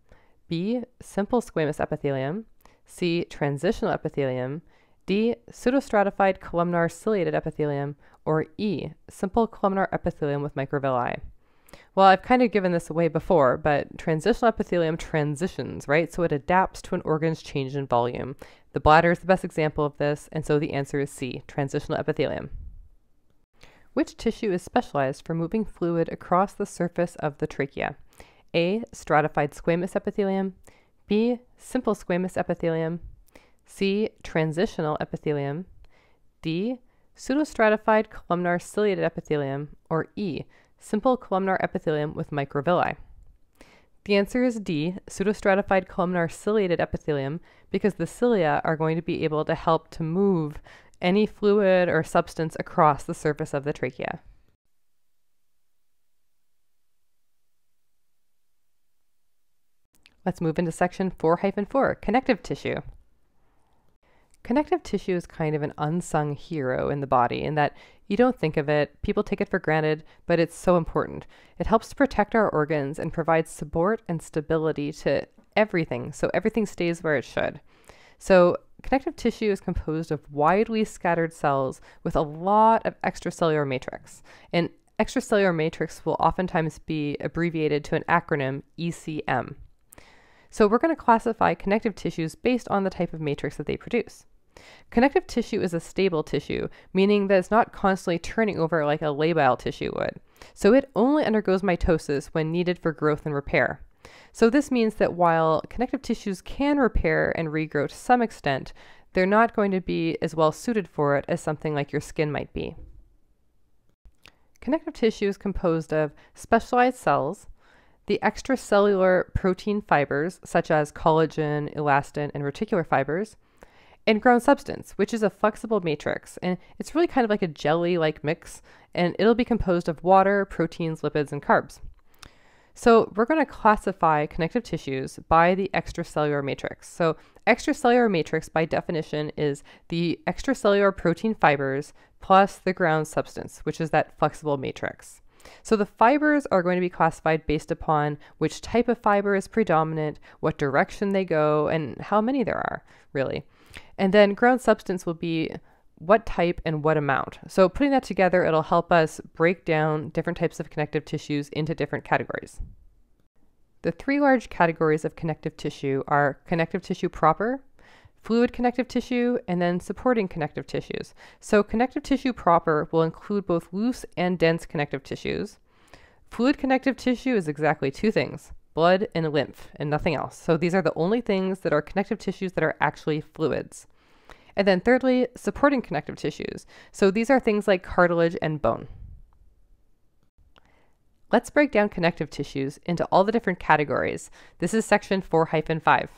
Speaker 2: B, simple squamous epithelium, C, transitional epithelium, D, pseudostratified columnar ciliated epithelium, or E, simple columnar epithelium with microvilli? Well, I've kind of given this away before, but transitional epithelium transitions, right? So it adapts to an organ's change in volume. The bladder is the best example of this, and so the answer is C, transitional epithelium. Which tissue is specialized for moving fluid across the surface of the trachea? A. Stratified squamous epithelium. B. Simple squamous epithelium. C. Transitional epithelium. D. Pseudostratified columnar ciliated epithelium. Or E simple columnar epithelium with microvilli? The answer is D, pseudostratified columnar ciliated epithelium, because the cilia are going to be able to help to move any fluid or substance across the surface of the trachea. Let's move into section 4-4, connective tissue. Connective tissue is kind of an unsung hero in the body in that you don't think of it, people take it for granted, but it's so important. It helps to protect our organs and provides support and stability to everything, so everything stays where it should. So, connective tissue is composed of widely scattered cells with a lot of extracellular matrix. And extracellular matrix will oftentimes be abbreviated to an acronym ECM. So, we're going to classify connective tissues based on the type of matrix that they produce. Connective tissue is a stable tissue, meaning that it's not constantly turning over like a labile tissue would. So it only undergoes mitosis when needed for growth and repair. So this means that while connective tissues can repair and regrow to some extent, they're not going to be as well suited for it as something like your skin might be. Connective tissue is composed of specialized cells, the extracellular protein fibers, such as collagen, elastin, and reticular fibers, and ground substance, which is a flexible matrix. And it's really kind of like a jelly like mix, and it'll be composed of water, proteins, lipids, and carbs. So we're going to classify connective tissues by the extracellular matrix. So extracellular matrix by definition is the extracellular protein fibers plus the ground substance, which is that flexible matrix. So the fibers are going to be classified based upon which type of fiber is predominant, what direction they go, and how many there are, really. And then ground substance will be what type and what amount. So putting that together, it'll help us break down different types of connective tissues into different categories. The three large categories of connective tissue are connective tissue proper, fluid connective tissue, and then supporting connective tissues. So connective tissue proper will include both loose and dense connective tissues. Fluid connective tissue is exactly two things, blood and lymph, and nothing else. So these are the only things that are connective tissues that are actually fluids. And then thirdly, supporting connective tissues. So these are things like cartilage and bone. Let's break down connective tissues into all the different categories. This is section 4-5.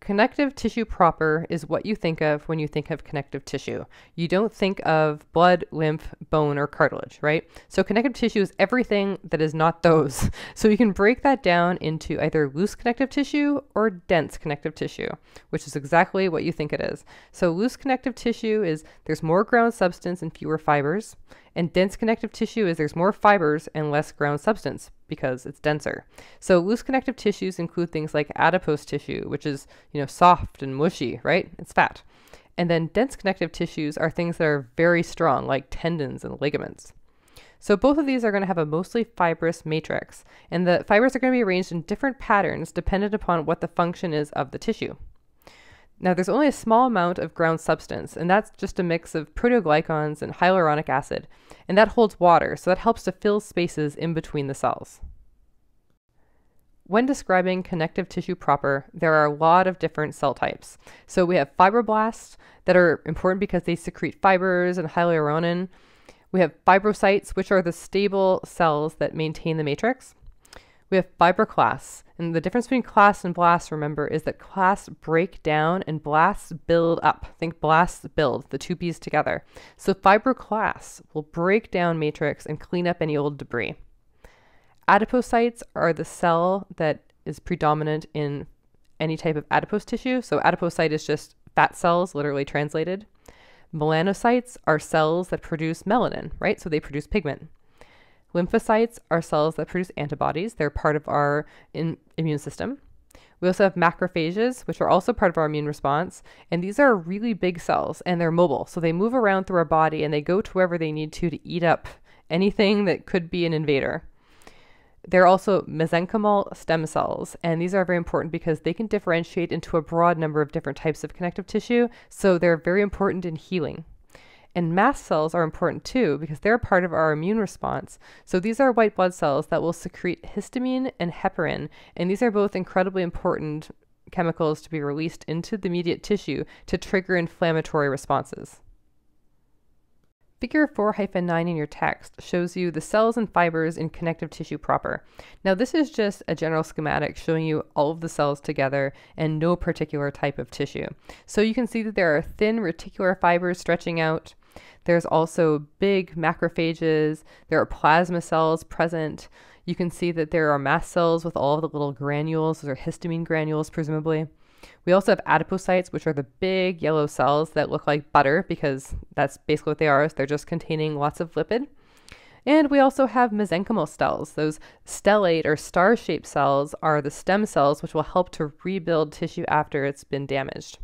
Speaker 2: Connective tissue proper is what you think of when you think of connective tissue. You don't think of blood, lymph, bone, or cartilage, right? So connective tissue is everything that is not those. So you can break that down into either loose connective tissue or dense connective tissue, which is exactly what you think it is. So loose connective tissue is there's more ground substance and fewer fibers. And dense connective tissue is there's more fibers and less ground substance because it's denser. So loose connective tissues include things like adipose tissue, which is, you know, soft and mushy, right? It's fat. And then dense connective tissues are things that are very strong, like tendons and ligaments. So both of these are going to have a mostly fibrous matrix, and the fibers are going to be arranged in different patterns dependent upon what the function is of the tissue. Now, there's only a small amount of ground substance, and that's just a mix of proteoglycans and hyaluronic acid, and that holds water, so that helps to fill spaces in between the cells. When describing connective tissue proper, there are a lot of different cell types. So we have fibroblasts that are important because they secrete fibers and hyaluronan. We have fibrocytes, which are the stable cells that maintain the matrix. We have fibroclasts, and the difference between clasts and blasts, remember, is that clasts break down and blasts build up. Think blasts build, the two B's together. So fibroclasts will break down matrix and clean up any old debris. Adipocytes are the cell that is predominant in any type of adipose tissue. So adipocyte is just fat cells, literally translated. Melanocytes are cells that produce melanin, right? So they produce pigment. Lymphocytes are cells that produce antibodies. They're part of our in- immune system. We also have macrophages, which are also part of our immune response. And these are really big cells and they're mobile. So they move around through our body and they go to wherever they need to to eat up anything that could be an invader. They're also mesenchymal stem cells, and these are very important because they can differentiate into a broad number of different types of connective tissue, so they're very important in healing. And mast cells are important too because they're part of our immune response. So these are white blood cells that will secrete histamine and heparin, and these are both incredibly important chemicals to be released into the immediate tissue to trigger inflammatory responses. Figure 4-9 in your text shows you the cells and fibers in connective tissue proper. Now this is just a general schematic showing you all of the cells together and no particular type of tissue. So you can see that there are thin reticular fibers stretching out, there's also big macrophages. There are plasma cells present. You can see that there are mast cells with all of the little granules. Those are histamine granules, presumably. We also have adipocytes, which are the big yellow cells that look like butter because that's basically what they are. They're just containing lots of lipid. And we also have mesenchymal cells. Those stellate or star shaped cells are the stem cells, which will help to rebuild tissue after it's been damaged.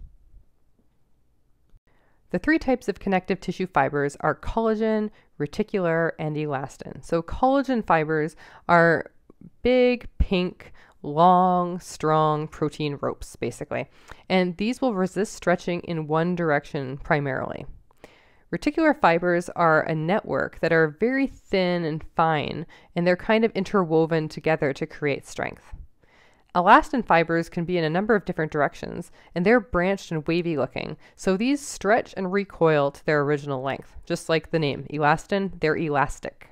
Speaker 2: The three types of connective tissue fibers are collagen, reticular, and elastin. So, collagen fibers are big, pink, long, strong protein ropes, basically. And these will resist stretching in one direction primarily. Reticular fibers are a network that are very thin and fine, and they're kind of interwoven together to create strength. Elastin fibers can be in a number of different directions, and they're branched and wavy looking, so these stretch and recoil to their original length, just like the name. Elastin, they're elastic.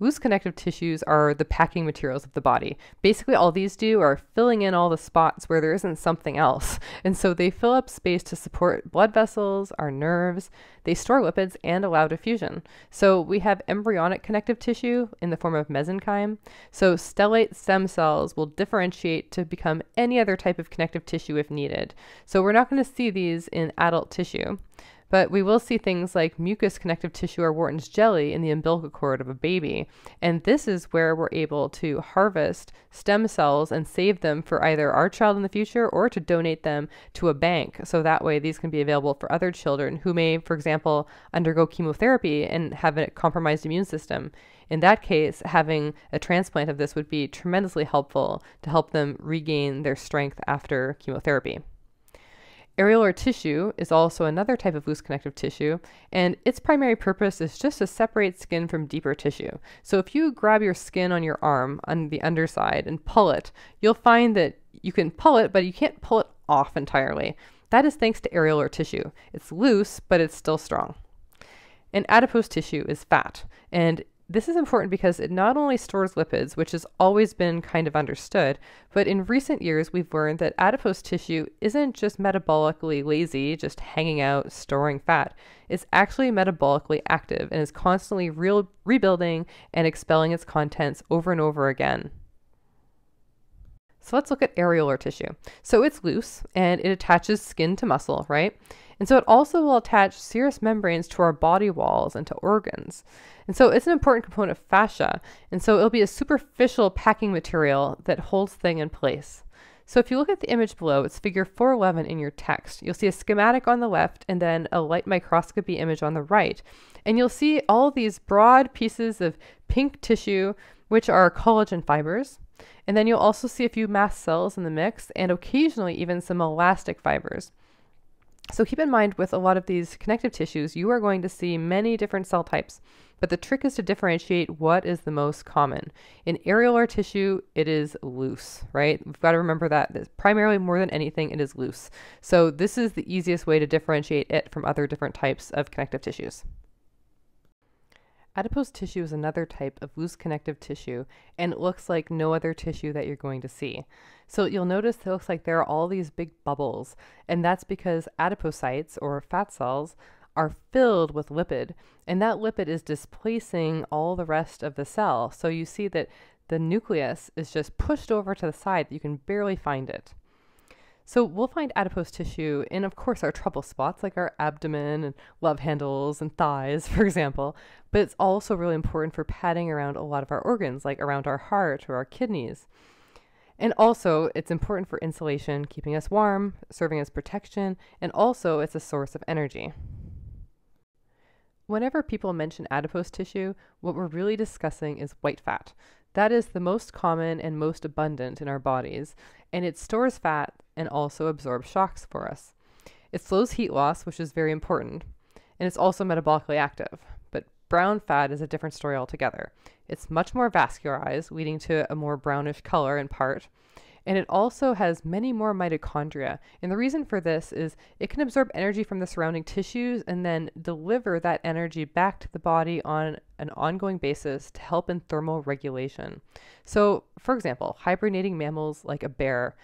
Speaker 2: Loose connective tissues are the packing materials of the body. Basically, all these do are filling in all the spots where there isn't something else. And so they fill up space to support blood vessels, our nerves, they store lipids, and allow diffusion. So we have embryonic connective tissue in the form of mesenchyme. So stellate stem cells will differentiate to become any other type of connective tissue if needed. So we're not going to see these in adult tissue. But we will see things like mucous connective tissue or Wharton's jelly in the umbilical cord of a baby. And this is where we're able to harvest stem cells and save them for either our child in the future or to donate them to a bank. So that way these can be available for other children who may, for example, undergo chemotherapy and have a compromised immune system. In that case, having a transplant of this would be tremendously helpful to help them regain their strength after chemotherapy. Areolar tissue is also another type of loose connective tissue, and its primary purpose is just to separate skin from deeper tissue. So if you grab your skin on your arm on the underside and pull it, you'll find that you can pull it, but you can't pull it off entirely. That is thanks to areolar tissue. It's loose, but it's still strong. And adipose tissue is fat, and This is important because it not only stores lipids, which has always been kind of understood, but in recent years we've learned that adipose tissue isn't just metabolically lazy, just hanging out, storing fat. It's actually metabolically active and is constantly re- rebuilding and expelling its contents over and over again. So let's look at areolar tissue. So it's loose and it attaches skin to muscle, right? And so it also will attach serous membranes to our body walls and to organs. And so it's an important component of fascia. And so it'll be a superficial packing material that holds thing in place. So if you look at the image below, it's figure 411 in your text. You'll see a schematic on the left and then a light microscopy image on the right. And you'll see all these broad pieces of pink tissue, which are collagen fibers. And then you'll also see a few mast cells in the mix and occasionally even some elastic fibers. So keep in mind with a lot of these connective tissues, you are going to see many different cell types, but the trick is to differentiate what is the most common. In areolar tissue, it is loose, right? We've got to remember that primarily more than anything, it is loose. So this is the easiest way to differentiate it from other different types of connective tissues. Adipose tissue is another type of loose connective tissue, and it looks like no other tissue that you're going to see. So you'll notice it looks like there are all these big bubbles, and that's because adipocytes, or fat cells, are filled with lipid, and that lipid is displacing all the rest of the cell. So you see that the nucleus is just pushed over to the side, you can barely find it. So we'll find adipose tissue in, of course, our trouble spots like our abdomen and love handles and thighs, for example. But it's also really important for padding around a lot of our organs, like around our heart or our kidneys. And also, it's important for insulation, keeping us warm, serving as protection, and also it's a source of energy. Whenever people mention adipose tissue, what we're really discussing is white fat. That is the most common and most abundant in our bodies, and it stores fat and also absorbs shocks for us. It slows heat loss, which is very important, and it's also metabolically active. But brown fat is a different story altogether. It's much more vascularized, leading to a more brownish color in part, and it also has many more mitochondria. And the reason for this is it can absorb energy from the surrounding tissues and then deliver that energy back to the body on an ongoing basis to help in thermal regulation. So, for example, hibernating mammals like a bear,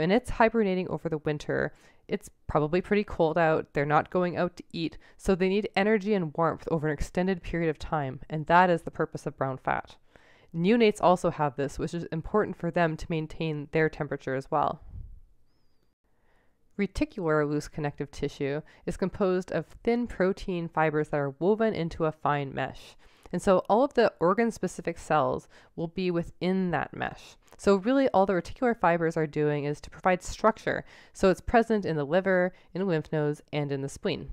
Speaker 2: and it's hibernating over the winter, it's probably pretty cold out. They're not going out to eat, so they need energy and warmth over an extended period of time, and that is the purpose of brown fat. Neonates also have this, which is important for them to maintain their temperature as well. Reticular loose connective tissue is composed of thin protein fibers that are woven into a fine mesh. And so all of the organ specific cells will be within that mesh. So, really, all the reticular fibers are doing is to provide structure. So, it's present in the liver, in lymph nodes, and in the spleen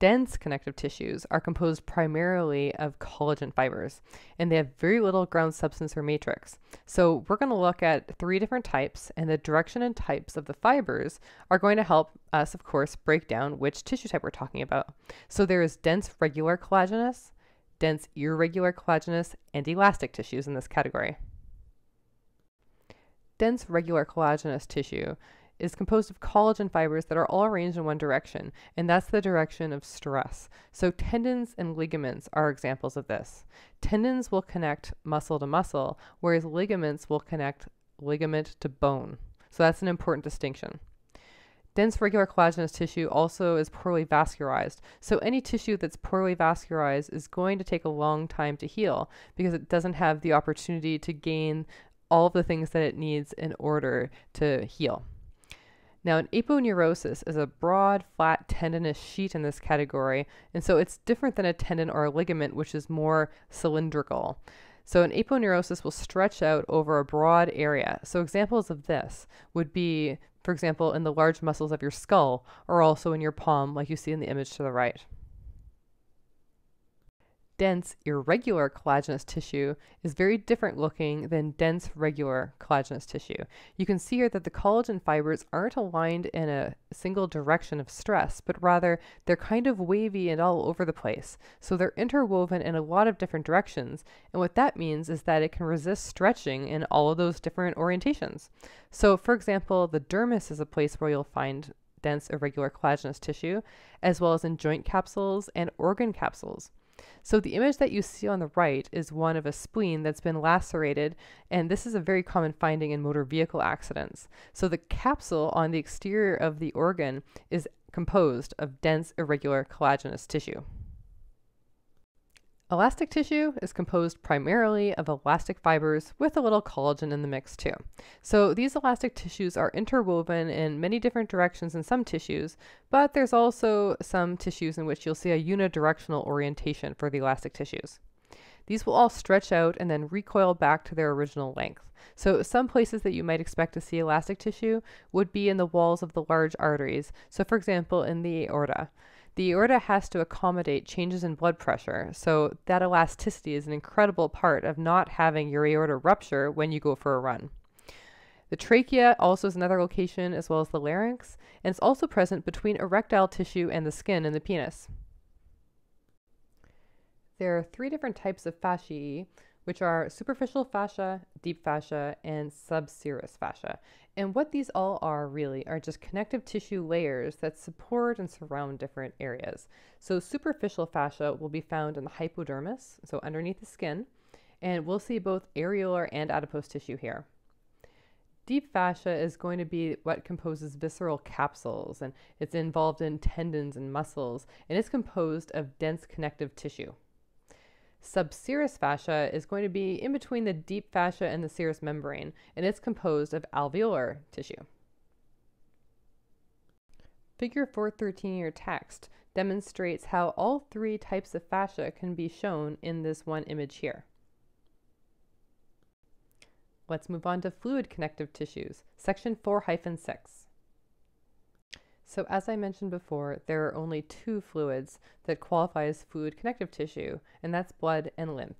Speaker 2: dense connective tissues are composed primarily of collagen fibers, and they have very little ground substance or matrix. So we're going to look at three different types, and the direction and types of the fibers are going to help us, of course, break down which tissue type we're talking about. So there is dense regular collagenous, dense irregular collagenous, and elastic tissues in this category. Dense regular collagenous tissue is composed of collagen fibers that are all arranged in one direction, and that's the direction of stress. So, tendons and ligaments are examples of this. Tendons will connect muscle to muscle, whereas ligaments will connect ligament to bone. So, that's an important distinction. Dense regular collagenous tissue also is poorly vascularized. So, any tissue that's poorly vascularized is going to take a long time to heal because it doesn't have the opportunity to gain all of the things that it needs in order to heal. Now, an aponeurosis is a broad, flat tendinous sheet in this category, and so it's different than a tendon or a ligament, which is more cylindrical. So, an aponeurosis will stretch out over a broad area. So, examples of this would be, for example, in the large muscles of your skull, or also in your palm, like you see in the image to the right dense, irregular collagenous tissue is very different looking than dense, regular collagenous tissue. You can see here that the collagen fibers aren't aligned in a single direction of stress, but rather they're kind of wavy and all over the place. So they're interwoven in a lot of different directions. And what that means is that it can resist stretching in all of those different orientations. So, for example, the dermis is a place where you'll find dense irregular collagenous tissue, as well as in joint capsules and organ capsules. So the image that you see on the right is one of a spleen that's been lacerated, and this is a very common finding in motor vehicle accidents. So the capsule on the exterior of the organ is composed of dense, irregular collagenous tissue. Elastic tissue is composed primarily of elastic fibers with a little collagen in the mix too. So these elastic tissues are interwoven in many different directions in some tissues, but there's also some tissues in which you'll see a unidirectional orientation for the elastic tissues. These will all stretch out and then recoil back to their original length. So some places that you might expect to see elastic tissue would be in the walls of the large arteries. So for example, in the aorta. The aorta has to accommodate changes in blood pressure, so that elasticity is an incredible part of not having your aorta rupture when you go for a run. The trachea also is another location, as well as the larynx, and it's also present between erectile tissue and the skin in the penis. There are three different types of fasciae, which are superficial fascia, deep fascia, and subserous fascia. And what these all are really are just connective tissue layers that support and surround different areas. So superficial fascia will be found in the hypodermis, so underneath the skin, and we'll see both areolar and adipose tissue here. Deep fascia is going to be what composes visceral capsules, and it's involved in tendons and muscles, and it's composed of dense connective tissue. Subserous fascia is going to be in between the deep fascia and the serous membrane, and it's composed of alveolar tissue. Figure 413 in your text demonstrates how all three types of fascia can be shown in this one image here. Let's move on to fluid connective tissues, section 4-6. So as I mentioned before, there are only two fluids that qualify as fluid connective tissue, and that's blood and lymph.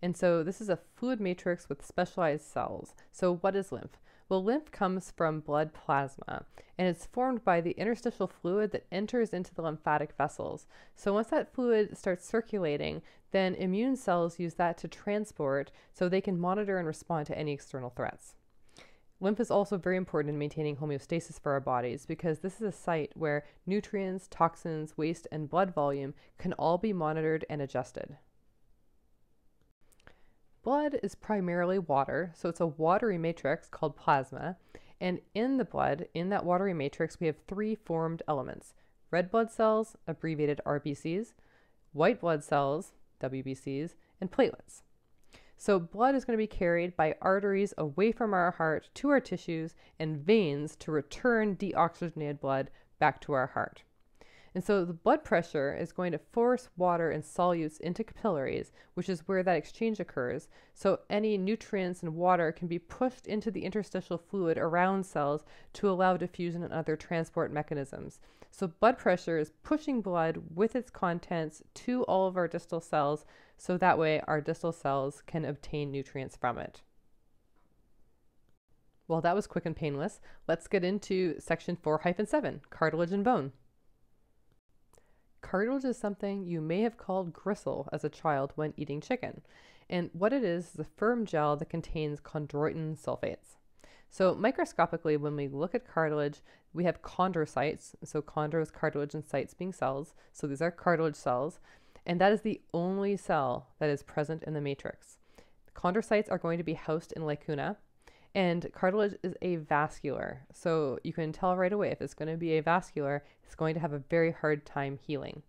Speaker 2: And so this is a fluid matrix with specialized cells. So what is lymph? Well, lymph comes from blood plasma, and it's formed by the interstitial fluid that enters into the lymphatic vessels. So once that fluid starts circulating, then immune cells use that to transport so they can monitor and respond to any external threats. Lymph is also very important in maintaining homeostasis for our bodies because this is a site where nutrients, toxins, waste, and blood volume can all be monitored and adjusted. Blood is primarily water, so it's a watery matrix called plasma. And in the blood, in that watery matrix, we have three formed elements red blood cells, abbreviated RBCs, white blood cells, WBCs, and platelets. So blood is going to be carried by arteries away from our heart to our tissues and veins to return deoxygenated blood back to our heart. And so the blood pressure is going to force water and solutes into capillaries, which is where that exchange occurs. So any nutrients and water can be pushed into the interstitial fluid around cells to allow diffusion and other transport mechanisms. So blood pressure is pushing blood with its contents to all of our distal cells so that way our distal cells can obtain nutrients from it. Well, that was quick and painless. Let's get into section 4-7, cartilage and bone. Cartilage is something you may have called gristle as a child when eating chicken. And what it is is a firm gel that contains chondroitin sulfates. So microscopically, when we look at cartilage, we have chondrocytes. So chondros, cartilage, and cytes being cells. So these are cartilage cells and that is the only cell that is present in the matrix. Chondrocytes are going to be housed in lacuna, and cartilage is avascular. So you can tell right away if it's going to be avascular, it's going to have a very hard time healing.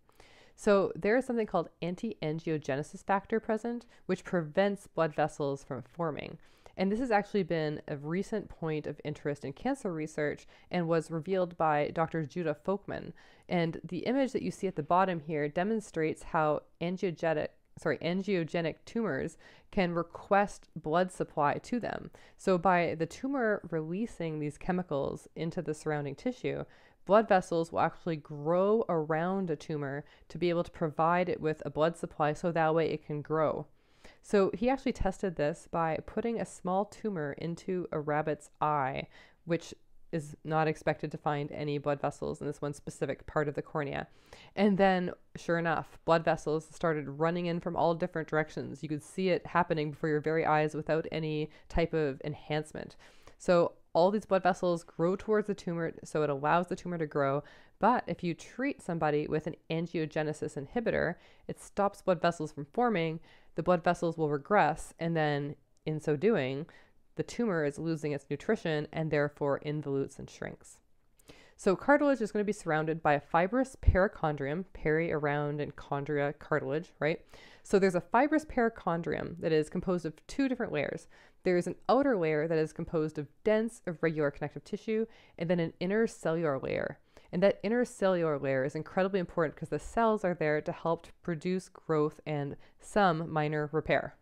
Speaker 2: So there is something called anti-angiogenesis factor present, which prevents blood vessels from forming. And this has actually been a recent point of interest in cancer research and was revealed by Dr. Judah Folkman. And the image that you see at the bottom here demonstrates how angiogenic sorry, angiogenic tumors can request blood supply to them. So by the tumor releasing these chemicals into the surrounding tissue, blood vessels will actually grow around a tumor to be able to provide it with a blood supply so that way it can grow. So he actually tested this by putting a small tumor into a rabbit's eye, which is not expected to find any blood vessels in this one specific part of the cornea. And then, sure enough, blood vessels started running in from all different directions. You could see it happening before your very eyes without any type of enhancement. So, all these blood vessels grow towards the tumor, so it allows the tumor to grow. But if you treat somebody with an angiogenesis inhibitor, it stops blood vessels from forming, the blood vessels will regress, and then in so doing, the tumor is losing its nutrition and therefore involutes and shrinks. So cartilage is going to be surrounded by a fibrous perichondrium, peri around and chondria cartilage, right? So there's a fibrous perichondrium that is composed of two different layers. There's an outer layer that is composed of dense irregular connective tissue and then an inner cellular layer. And that inner cellular layer is incredibly important because the cells are there to help produce growth and some minor repair.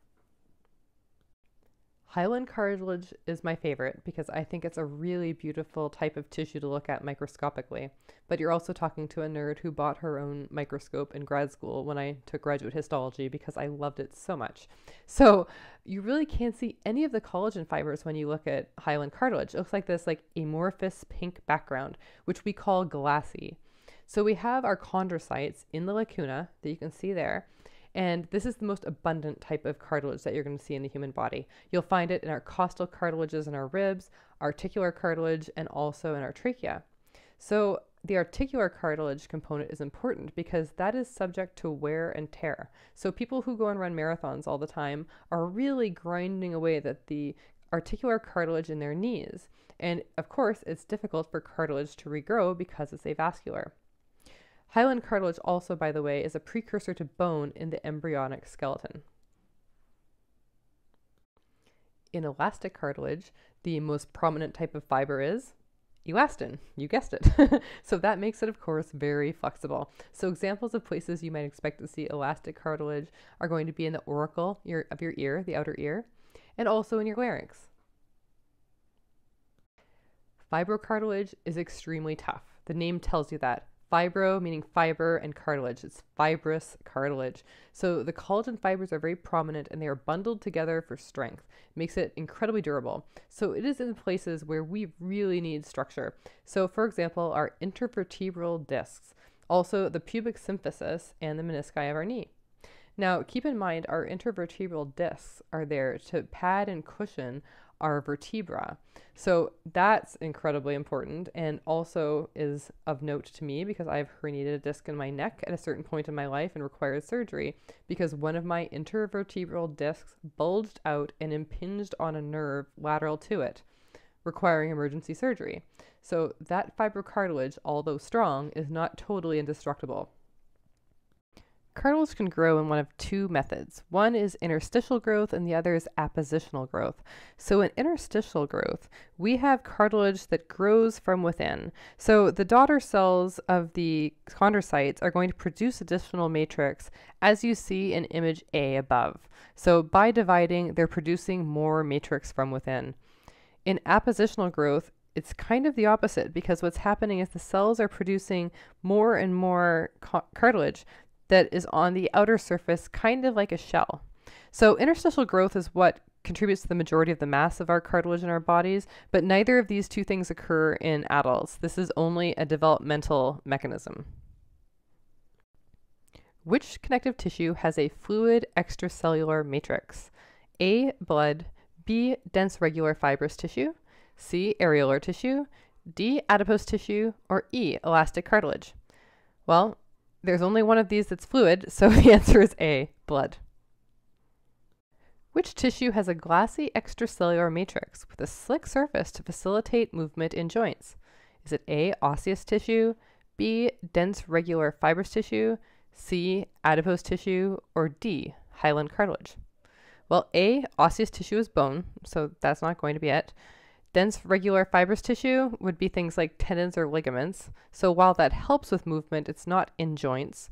Speaker 2: Hyaline cartilage is my favorite because I think it's a really beautiful type of tissue to look at microscopically. But you're also talking to a nerd who bought her own microscope in grad school when I took graduate histology because I loved it so much. So you really can't see any of the collagen fibers when you look at hyaline cartilage. It looks like this like amorphous pink background, which we call glassy. So we have our chondrocytes in the lacuna that you can see there. And this is the most abundant type of cartilage that you're going to see in the human body. You'll find it in our costal cartilages in our ribs, articular cartilage, and also in our trachea. So the articular cartilage component is important because that is subject to wear and tear. So people who go and run marathons all the time are really grinding away that the articular cartilage in their knees. And of course, it's difficult for cartilage to regrow because it's avascular. Hyaline cartilage also, by the way, is a precursor to bone in the embryonic skeleton. In elastic cartilage, the most prominent type of fiber is elastin. You guessed it. so that makes it, of course, very flexible. So examples of places you might expect to see elastic cartilage are going to be in the auricle of your ear, the outer ear, and also in your larynx. Fibrocartilage is extremely tough. The name tells you that. Fibro meaning fiber and cartilage. It's fibrous cartilage. So the collagen fibers are very prominent and they are bundled together for strength. It makes it incredibly durable. So it is in places where we really need structure. So for example, our intervertebral discs, also the pubic symphysis and the menisci of our knee. Now, keep in mind our intervertebral discs are there to pad and cushion our vertebra. So that's incredibly important and also is of note to me because I've herniated a disc in my neck at a certain point in my life and required surgery because one of my intervertebral discs bulged out and impinged on a nerve lateral to it, requiring emergency surgery. So that fibrocartilage, although strong, is not totally indestructible. Cartilage can grow in one of two methods. One is interstitial growth and the other is appositional growth. So in interstitial growth, we have cartilage that grows from within. So the daughter cells of the chondrocytes are going to produce additional matrix as you see in image A above. So by dividing, they're producing more matrix from within. In appositional growth, it's kind of the opposite because what's happening is the cells are producing more and more cartilage that is on the outer surface, kind of like a shell. So, interstitial growth is what contributes to the majority of the mass of our cartilage in our bodies, but neither of these two things occur in adults. This is only a developmental mechanism. Which connective tissue has a fluid extracellular matrix? A. Blood. B. Dense regular fibrous tissue. C. Areolar tissue. D. Adipose tissue. Or E. Elastic cartilage. Well, there's only one of these that's fluid, so the answer is A, blood. Which tissue has a glassy extracellular matrix with a slick surface to facilitate movement in joints? Is it A, osseous tissue, B, dense regular fibrous tissue, C, adipose tissue, or D, hyaline cartilage? Well, A, osseous tissue is bone, so that's not going to be it. Dense regular fibrous tissue would be things like tendons or ligaments. So while that helps with movement, it's not in joints.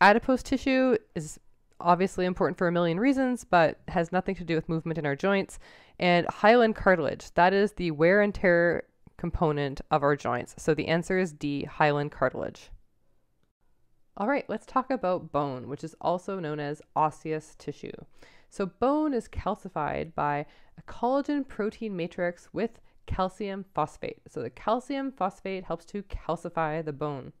Speaker 2: Adipose tissue is obviously important for a million reasons, but has nothing to do with movement in our joints. And hyaline cartilage, that is the wear and tear component of our joints. So the answer is D, hyaline cartilage. All right, let's talk about bone, which is also known as osseous tissue. So bone is calcified by a collagen protein matrix with calcium phosphate. So the calcium phosphate helps to calcify the bone.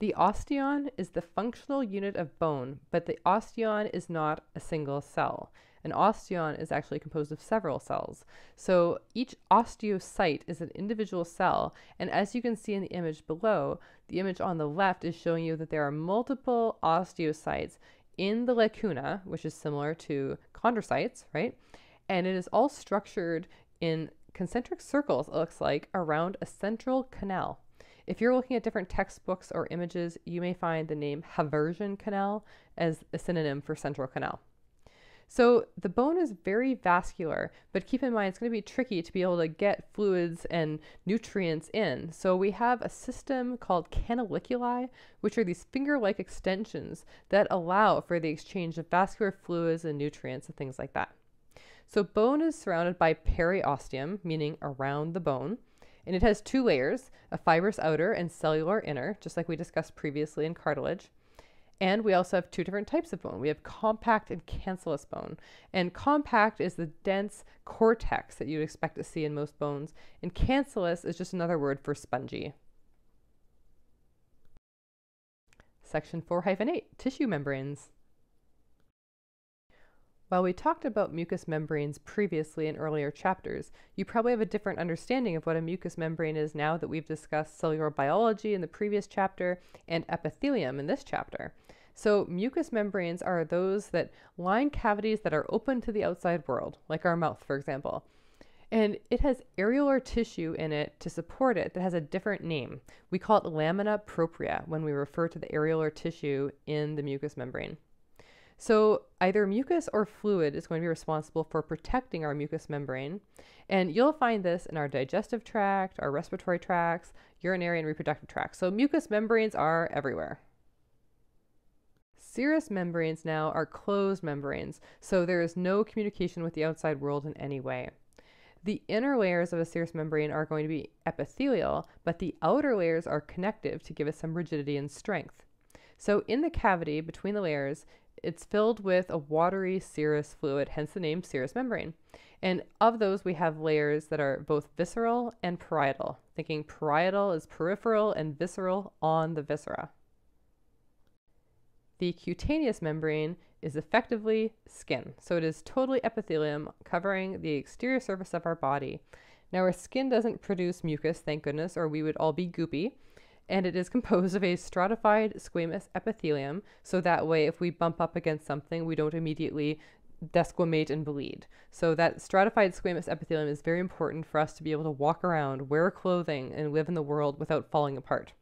Speaker 2: The osteon is the functional unit of bone, but the osteon is not a single cell. An osteon is actually composed of several cells. So each osteocyte is an individual cell. And as you can see in the image below, the image on the left is showing you that there are multiple osteocytes in the lacuna, which is similar to chondrocytes, right? And it is all structured in concentric circles, it looks like, around a central canal. If you're looking at different textbooks or images, you may find the name Haversian canal as a synonym for central canal. So the bone is very vascular, but keep in mind it's going to be tricky to be able to get fluids and nutrients in. So we have a system called canaliculi, which are these finger-like extensions that allow for the exchange of vascular fluids and nutrients and things like that. So bone is surrounded by periosteum, meaning around the bone. And it has two layers, a fibrous outer and cellular inner, just like we discussed previously in cartilage. And we also have two different types of bone. We have compact and cancellous bone. And compact is the dense cortex that you'd expect to see in most bones, and cancellous is just another word for spongy. Section 4-8, tissue membranes. While we talked about mucous membranes previously in earlier chapters, you probably have a different understanding of what a mucous membrane is now that we've discussed cellular biology in the previous chapter and epithelium in this chapter. So, mucous membranes are those that line cavities that are open to the outside world, like our mouth, for example. And it has areolar tissue in it to support it that has a different name. We call it lamina propria when we refer to the areolar tissue in the mucous membrane. So either mucus or fluid is going to be responsible for protecting our mucous membrane. And you'll find this in our digestive tract, our respiratory tracts, urinary and reproductive tracts. So mucous membranes are everywhere. Serous membranes now are closed membranes, so there is no communication with the outside world in any way. The inner layers of a serous membrane are going to be epithelial, but the outer layers are connective to give us some rigidity and strength. So in the cavity between the layers it's filled with a watery serous fluid, hence the name serous membrane. And of those, we have layers that are both visceral and parietal, thinking parietal is peripheral and visceral on the viscera. The cutaneous membrane is effectively skin, so it is totally epithelium covering the exterior surface of our body. Now, our skin doesn't produce mucus, thank goodness, or we would all be goopy and it is composed of a stratified squamous epithelium, so that way if we bump up against something, we don't immediately desquamate and bleed. So that stratified squamous epithelium is very important for us to be able to walk around, wear clothing, and live in the world without falling apart.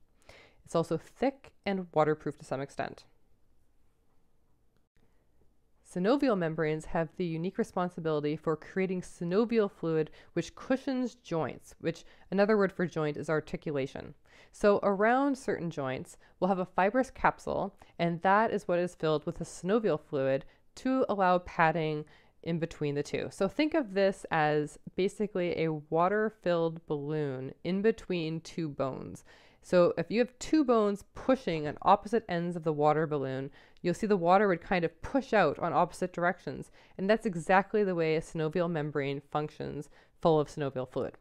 Speaker 2: It's also thick and waterproof to some extent. Synovial membranes have the unique responsibility for creating synovial fluid which cushions joints, which another word for joint is articulation. So around certain joints, we'll have a fibrous capsule, and that is what is filled with a synovial fluid to allow padding in between the two. So think of this as basically a water-filled balloon in between two bones. So if you have two bones pushing on opposite ends of the water balloon, you'll see the water would kind of push out on opposite directions. And that's exactly the way a synovial membrane functions full of synovial fluid.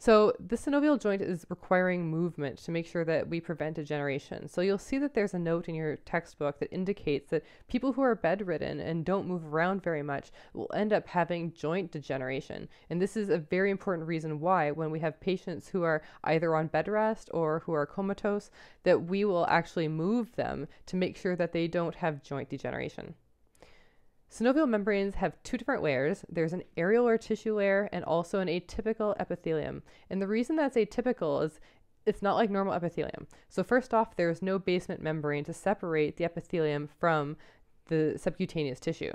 Speaker 2: So the synovial joint is requiring movement to make sure that we prevent degeneration. So you'll see that there's a note in your textbook that indicates that people who are bedridden and don't move around very much will end up having joint degeneration. And this is a very important reason why when we have patients who are either on bed rest or who are comatose, that we will actually move them to make sure that they don't have joint degeneration. Synovial membranes have two different layers. There's an areolar tissue layer and also an atypical epithelium. And the reason that's atypical is it's not like normal epithelium. So first off, there's no basement membrane to separate the epithelium from the subcutaneous tissue.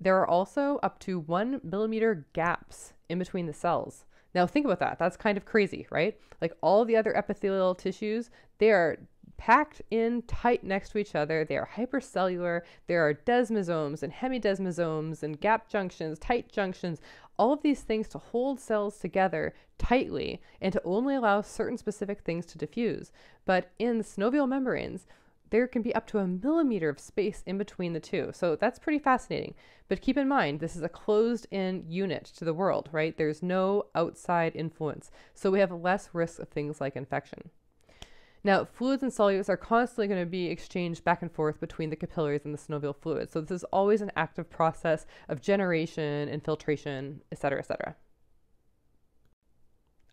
Speaker 2: There are also up to one millimeter gaps in between the cells. Now think about that. That's kind of crazy, right? Like all the other epithelial tissues, they are packed in tight next to each other. They are hypercellular. There are desmosomes and hemidesmosomes and gap junctions, tight junctions, all of these things to hold cells together tightly and to only allow certain specific things to diffuse. But in synovial membranes, there can be up to a millimeter of space in between the two. So that's pretty fascinating. But keep in mind, this is a closed in unit to the world, right? There's no outside influence. So we have less risk of things like infection. Now, fluids and solutes are constantly going to be exchanged back and forth between the capillaries and the synovial fluid. So this is always an active process of generation, infiltration, et cetera.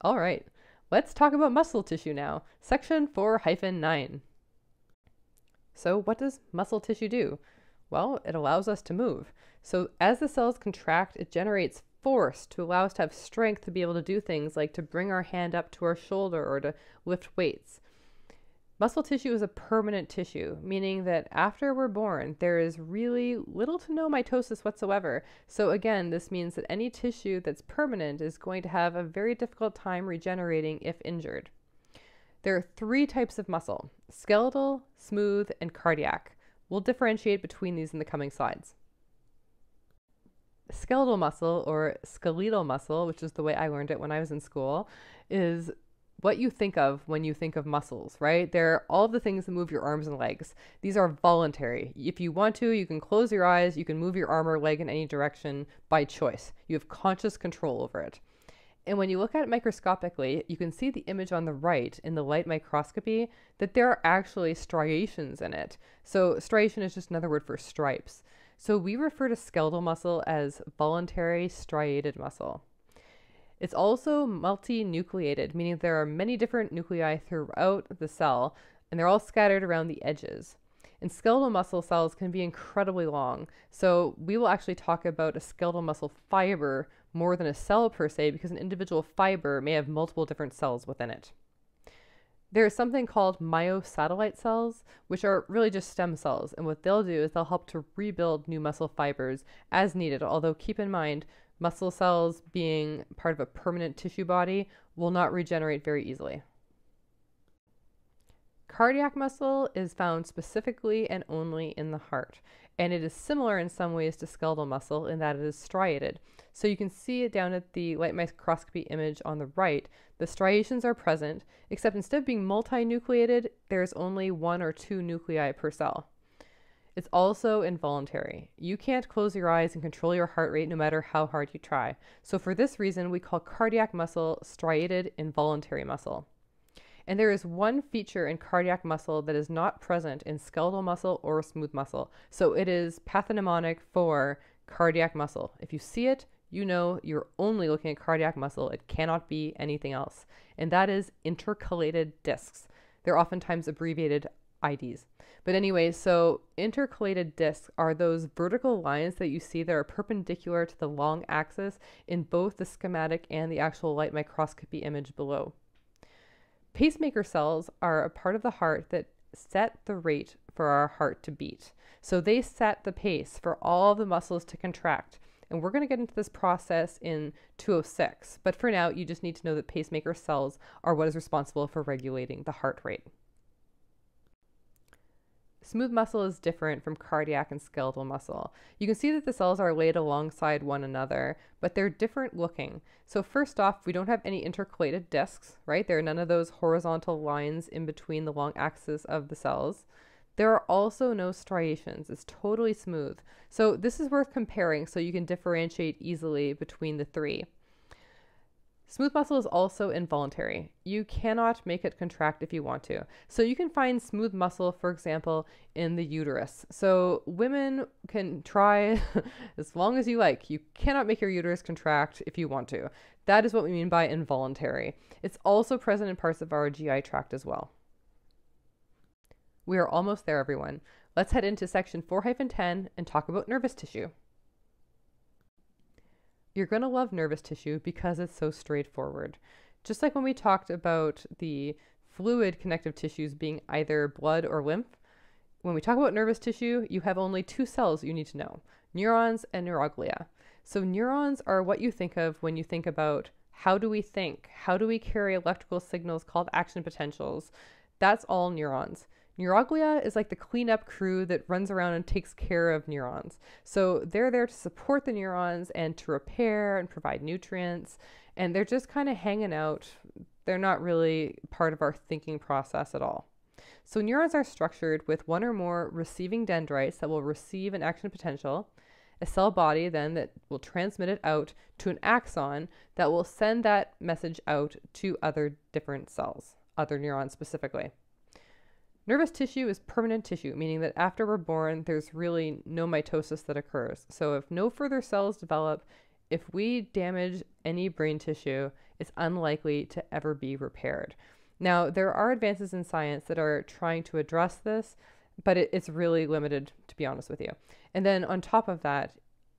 Speaker 2: All right, let's talk about muscle tissue now. Section 4-9. So what does muscle tissue do? Well, it allows us to move. So as the cells contract, it generates force to allow us to have strength to be able to do things like to bring our hand up to our shoulder or to lift weights. Muscle tissue is a permanent tissue, meaning that after we're born, there is really little to no mitosis whatsoever. So, again, this means that any tissue that's permanent is going to have a very difficult time regenerating if injured. There are three types of muscle skeletal, smooth, and cardiac. We'll differentiate between these in the coming slides. Skeletal muscle, or skeletal muscle, which is the way I learned it when I was in school, is what you think of when you think of muscles, right? They're all the things that move your arms and legs. These are voluntary. If you want to, you can close your eyes, you can move your arm or leg in any direction by choice. You have conscious control over it. And when you look at it microscopically, you can see the image on the right in the light microscopy that there are actually striations in it. So, striation is just another word for stripes. So, we refer to skeletal muscle as voluntary striated muscle. It's also multinucleated, meaning there are many different nuclei throughout the cell, and they're all scattered around the edges. And skeletal muscle cells can be incredibly long. So we will actually talk about a skeletal muscle fiber more than a cell per se, because an individual fiber may have multiple different cells within it. There is something called myosatellite cells, which are really just stem cells. And what they'll do is they'll help to rebuild new muscle fibers as needed. Although keep in mind, Muscle cells, being part of a permanent tissue body, will not regenerate very easily. Cardiac muscle is found specifically and only in the heart, and it is similar in some ways to skeletal muscle in that it is striated. So you can see it down at the light microscopy image on the right. The striations are present, except instead of being multinucleated, there's only one or two nuclei per cell. It's also involuntary. You can't close your eyes and control your heart rate no matter how hard you try. So, for this reason, we call cardiac muscle striated involuntary muscle. And there is one feature in cardiac muscle that is not present in skeletal muscle or smooth muscle. So, it is pathognomonic for cardiac muscle. If you see it, you know you're only looking at cardiac muscle. It cannot be anything else. And that is intercalated discs. They're oftentimes abbreviated IDs. But anyway, so intercalated discs are those vertical lines that you see that are perpendicular to the long axis in both the schematic and the actual light microscopy image below. Pacemaker cells are a part of the heart that set the rate for our heart to beat. So they set the pace for all the muscles to contract. And we're going to get into this process in 206. But for now, you just need to know that pacemaker cells are what is responsible for regulating the heart rate. Smooth muscle is different from cardiac and skeletal muscle. You can see that the cells are laid alongside one another, but they're different looking. So first off, we don't have any intercalated discs, right? There are none of those horizontal lines in between the long axis of the cells. There are also no striations. It's totally smooth. So this is worth comparing so you can differentiate easily between the three. Smooth muscle is also involuntary. You cannot make it contract if you want to. So you can find smooth muscle, for example, in the uterus. So women can try as long as you like. You cannot make your uterus contract if you want to. That is what we mean by involuntary. It's also present in parts of our GI tract as well. We are almost there, everyone. Let's head into section 4-10 and talk about nervous tissue. You're going to love nervous tissue because it's so straightforward. Just like when we talked about the fluid connective tissues being either blood or lymph, when we talk about nervous tissue, you have only two cells you need to know neurons and neuroglia. So, neurons are what you think of when you think about how do we think? How do we carry electrical signals called action potentials? That's all neurons. Neuroglia is like the cleanup crew that runs around and takes care of neurons. So they're there to support the neurons and to repair and provide nutrients. And they're just kind of hanging out. They're not really part of our thinking process at all. So neurons are structured with one or more receiving dendrites that will receive an action potential, a cell body then that will transmit it out to an axon that will send that message out to other different cells, other neurons specifically. Nervous tissue is permanent tissue, meaning that after we're born, there's really no mitosis that occurs. So if no further cells develop, if we damage any brain tissue, it's unlikely to ever be repaired. Now, there are advances in science that are trying to address this, but it, it's really limited, to be honest with you. And then on top of that,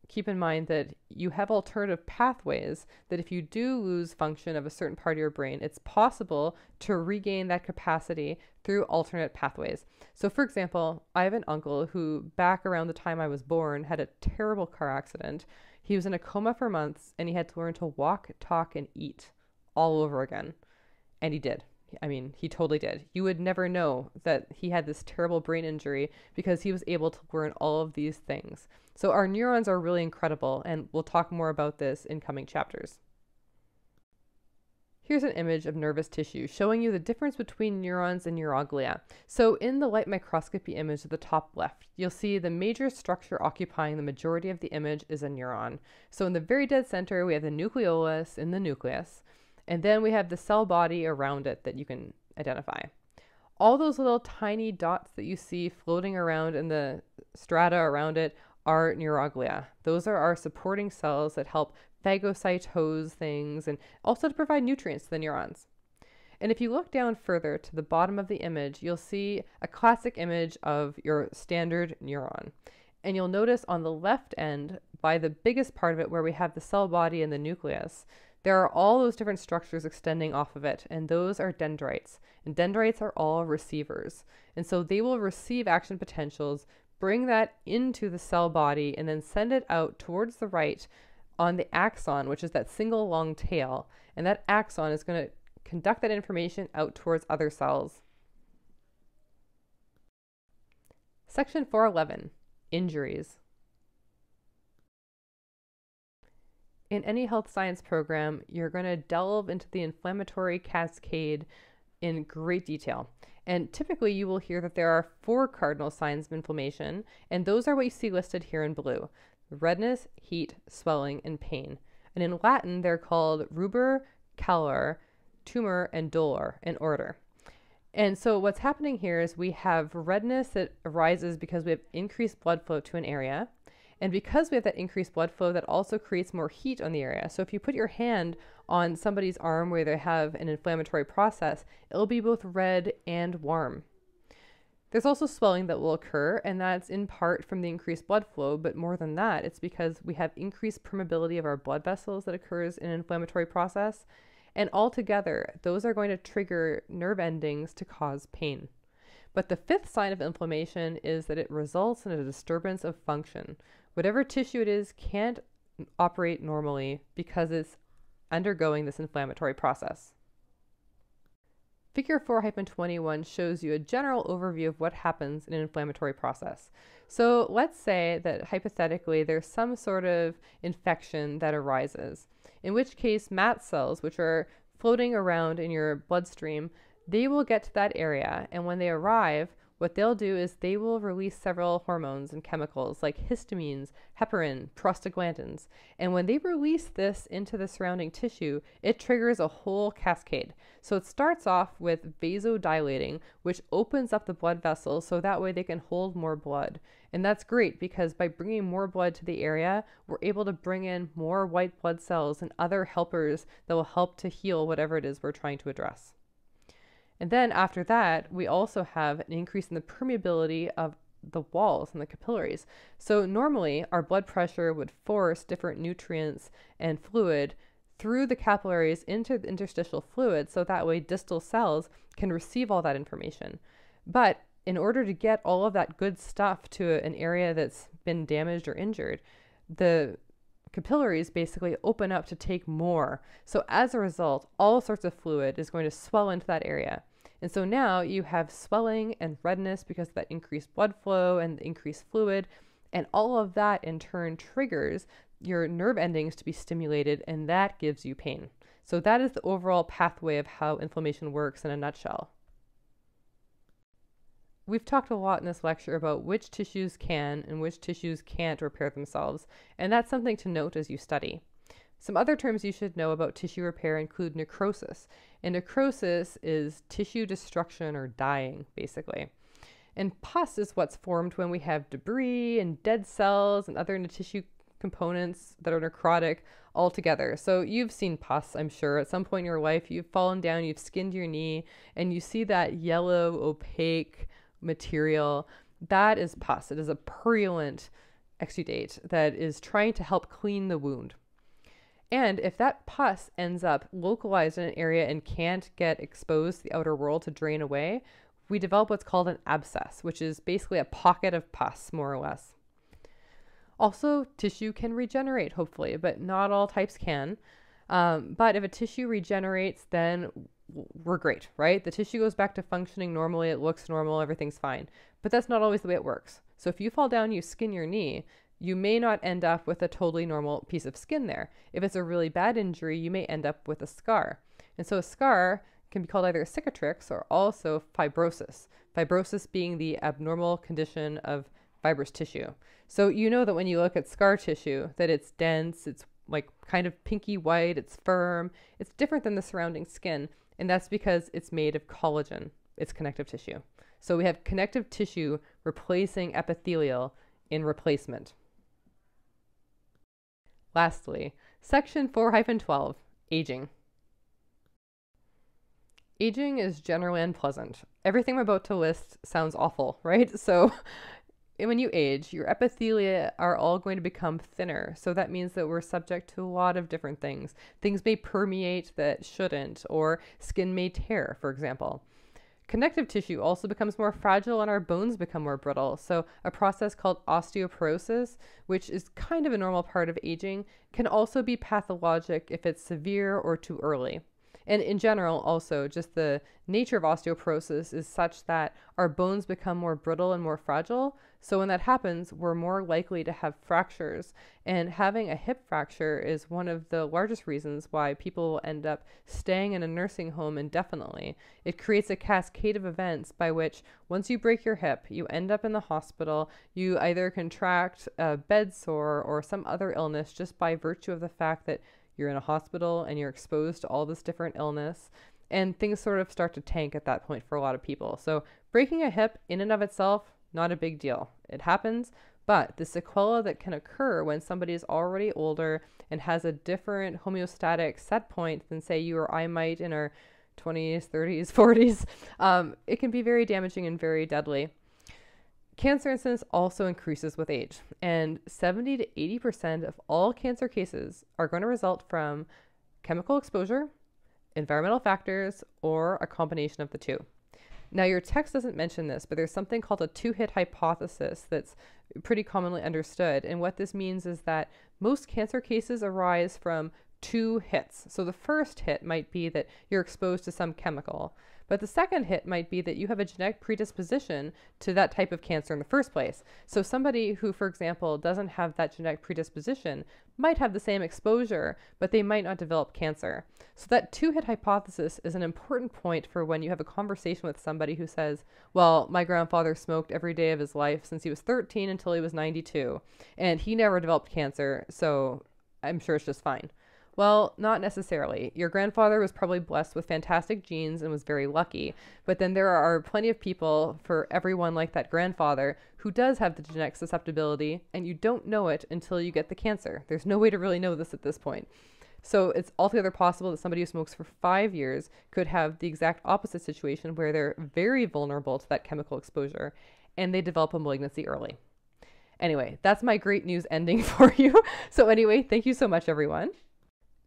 Speaker 2: keep in mind that you have alternative pathways that if you do lose function of a certain part of your brain, it's possible to regain that capacity through alternate pathways. So, for example, I have an uncle who, back around the time I was born, had a terrible car accident. He was in a coma for months and he had to learn to walk, talk, and eat all over again. And he did. I mean, he totally did. You would never know that he had this terrible brain injury because he was able to learn all of these things. So, our neurons are really incredible, and we'll talk more about this in coming chapters. Here's an image of nervous tissue showing you the difference between neurons and neuroglia. So in the light microscopy image at the top left, you'll see the major structure occupying the majority of the image is a neuron. So in the very dead center, we have the nucleolus in the nucleus. And then we have the cell body around it that you can identify. All those little tiny dots that you see floating around in the strata around it are neuroglia. Those are our supporting cells that help phagocytose things and also to provide nutrients to the neurons. And if you look down further to the bottom of the image, you'll see a classic image of your standard neuron. And you'll notice on the left end, by the biggest part of it, where we have the cell body and the nucleus, there are all those different structures extending off of it, and those are dendrites. And dendrites are all receivers. And so they will receive action potentials, bring that into the cell body, and then send it out towards the right on the axon, which is that single long tail. And that axon is going to conduct that information out towards other cells. Section 411 Injuries. in any health science program, you're going to delve into the inflammatory cascade in great detail. And typically, you will hear that there are four cardinal signs of inflammation, and those are what you see listed here in blue redness, heat, swelling, and pain. And in Latin, they're called rubor, calor, tumor, and dolor in order. And so, what's happening here is we have redness that arises because we have increased blood flow to an area. And because we have that increased blood flow, that also creates more heat on the area. So if you put your hand on somebody's arm where they have an inflammatory process, it'll be both red and warm. There's also swelling that will occur, and that's in part from the increased blood flow, but more than that, it's because we have increased permeability of our blood vessels that occurs in an inflammatory process. And altogether, those are going to trigger nerve endings to cause pain. But the fifth sign of inflammation is that it results in a disturbance of function. Whatever tissue it is can't operate normally because it's undergoing this inflammatory process. Figure 4-21 shows you a general overview of what happens in an inflammatory process. So let's say that hypothetically there's some sort of infection that arises, in which case mast cells, which are floating around in your bloodstream, they will get to that area, and when they arrive, what they'll do is they will release several hormones and chemicals like histamines, heparin, prostaglandins. And when they release this into the surrounding tissue, it triggers a whole cascade. So it starts off with vasodilating, which opens up the blood vessels so that way they can hold more blood. And that's great because by bringing more blood to the area, we're able to bring in more white blood cells and other helpers that will help to heal whatever it is we're trying to address. And then after that, we also have an increase in the permeability of the walls and the capillaries. So normally our blood pressure would force different nutrients and fluid through the capillaries into the interstitial fluid so that way distal cells can receive all that information. But in order to get all of that good stuff to an area that's been damaged or injured, the capillaries basically open up to take more. So as a result, all sorts of fluid is going to swell into that area. And so now you have swelling and redness because of that increased blood flow and increased fluid. And all of that in turn triggers your nerve endings to be stimulated, and that gives you pain. So, that is the overall pathway of how inflammation works in a nutshell. We've talked a lot in this lecture about which tissues can and which tissues can't repair themselves, and that's something to note as you study. Some other terms you should know about tissue repair include necrosis. And necrosis is tissue destruction or dying, basically. And pus is what's formed when we have debris and dead cells and other tissue components that are necrotic all together. So you've seen pus, I'm sure, at some point in your life. You've fallen down, you've skinned your knee, and you see that yellow, opaque material. That is pus. It is a purulent exudate that is trying to help clean the wound. And if that pus ends up localized in an area and can't get exposed to the outer world to drain away, we develop what's called an abscess, which is basically a pocket of pus, more or less. Also, tissue can regenerate, hopefully, but not all types can. Um, but if a tissue regenerates, then we're great, right? The tissue goes back to functioning normally, it looks normal, everything's fine. But that's not always the way it works. So if you fall down, you skin your knee, you may not end up with a totally normal piece of skin there. If it's a really bad injury, you may end up with a scar. And so a scar can be called either a cicatrix or also fibrosis. Fibrosis being the abnormal condition of fibrous tissue. So you know that when you look at scar tissue that it's dense, it's like kind of pinky white, it's firm, it's different than the surrounding skin, and that's because it's made of collagen. It's connective tissue. So we have connective tissue replacing epithelial in replacement. Lastly, section 4-12, aging. Aging is generally unpleasant. Everything I'm about to list sounds awful, right? So when you age, your epithelia are all going to become thinner. So that means that we're subject to a lot of different things. Things may permeate that shouldn't, or skin may tear, for example. Connective tissue also becomes more fragile and our bones become more brittle. So, a process called osteoporosis, which is kind of a normal part of aging, can also be pathologic if it's severe or too early. And in general, also, just the nature of osteoporosis is such that our bones become more brittle and more fragile. So when that happens, we're more likely to have fractures. And having a hip fracture is one of the largest reasons why people end up staying in a nursing home indefinitely. It creates a cascade of events by which once you break your hip, you end up in the hospital. You either contract a bed sore or some other illness just by virtue of the fact that you're in a hospital and you're exposed to all this different illness and things sort of start to tank at that point for a lot of people. So breaking a hip in and of itself, not a big deal. It happens, but the sequela that can occur when somebody is already older and has a different homeostatic set point than say you or I might in our 20s, 30s, 40s, um, it can be very damaging and very deadly. Cancer incidence also increases with age, and 70 to 80% of all cancer cases are going to result from chemical exposure, environmental factors, or a combination of the two. Now, your text doesn't mention this, but there's something called a two hit hypothesis that's pretty commonly understood. And what this means is that most cancer cases arise from two hits. So the first hit might be that you're exposed to some chemical. But the second hit might be that you have a genetic predisposition to that type of cancer in the first place. So somebody who, for example, doesn't have that genetic predisposition might have the same exposure, but they might not develop cancer. So that two hit hypothesis is an important point for when you have a conversation with somebody who says, Well, my grandfather smoked every day of his life since he was 13 until he was 92, and he never developed cancer, so I'm sure it's just fine. Well, not necessarily. Your grandfather was probably blessed with fantastic genes and was very lucky. But then there are plenty of people, for everyone like that grandfather, who does have the genetic susceptibility, and you don't know it until you get the cancer. There's no way to really know this at this point. So it's altogether possible that somebody who smokes for five years could have the exact opposite situation where they're very vulnerable to that chemical exposure and they develop a malignancy early. Anyway, that's my great news ending for you. So, anyway, thank you so much, everyone.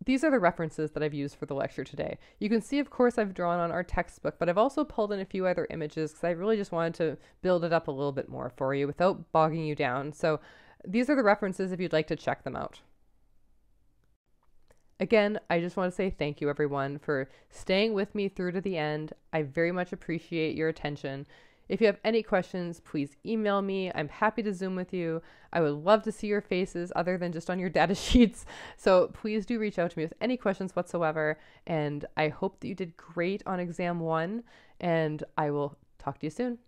Speaker 2: These are the references that I've used for the lecture today. You can see, of course, I've drawn on our textbook, but I've also pulled in a few other images because I really just wanted to build it up a little bit more for you without bogging you down. So these are the references if you'd like to check them out. Again, I just want to say thank you, everyone, for staying with me through to the end. I very much appreciate your attention. If you have any questions, please email me. I'm happy to Zoom with you. I would love to see your faces other than just on your data sheets. So please do reach out to me with any questions whatsoever. And I hope that you did great on exam one, and I will talk to you soon.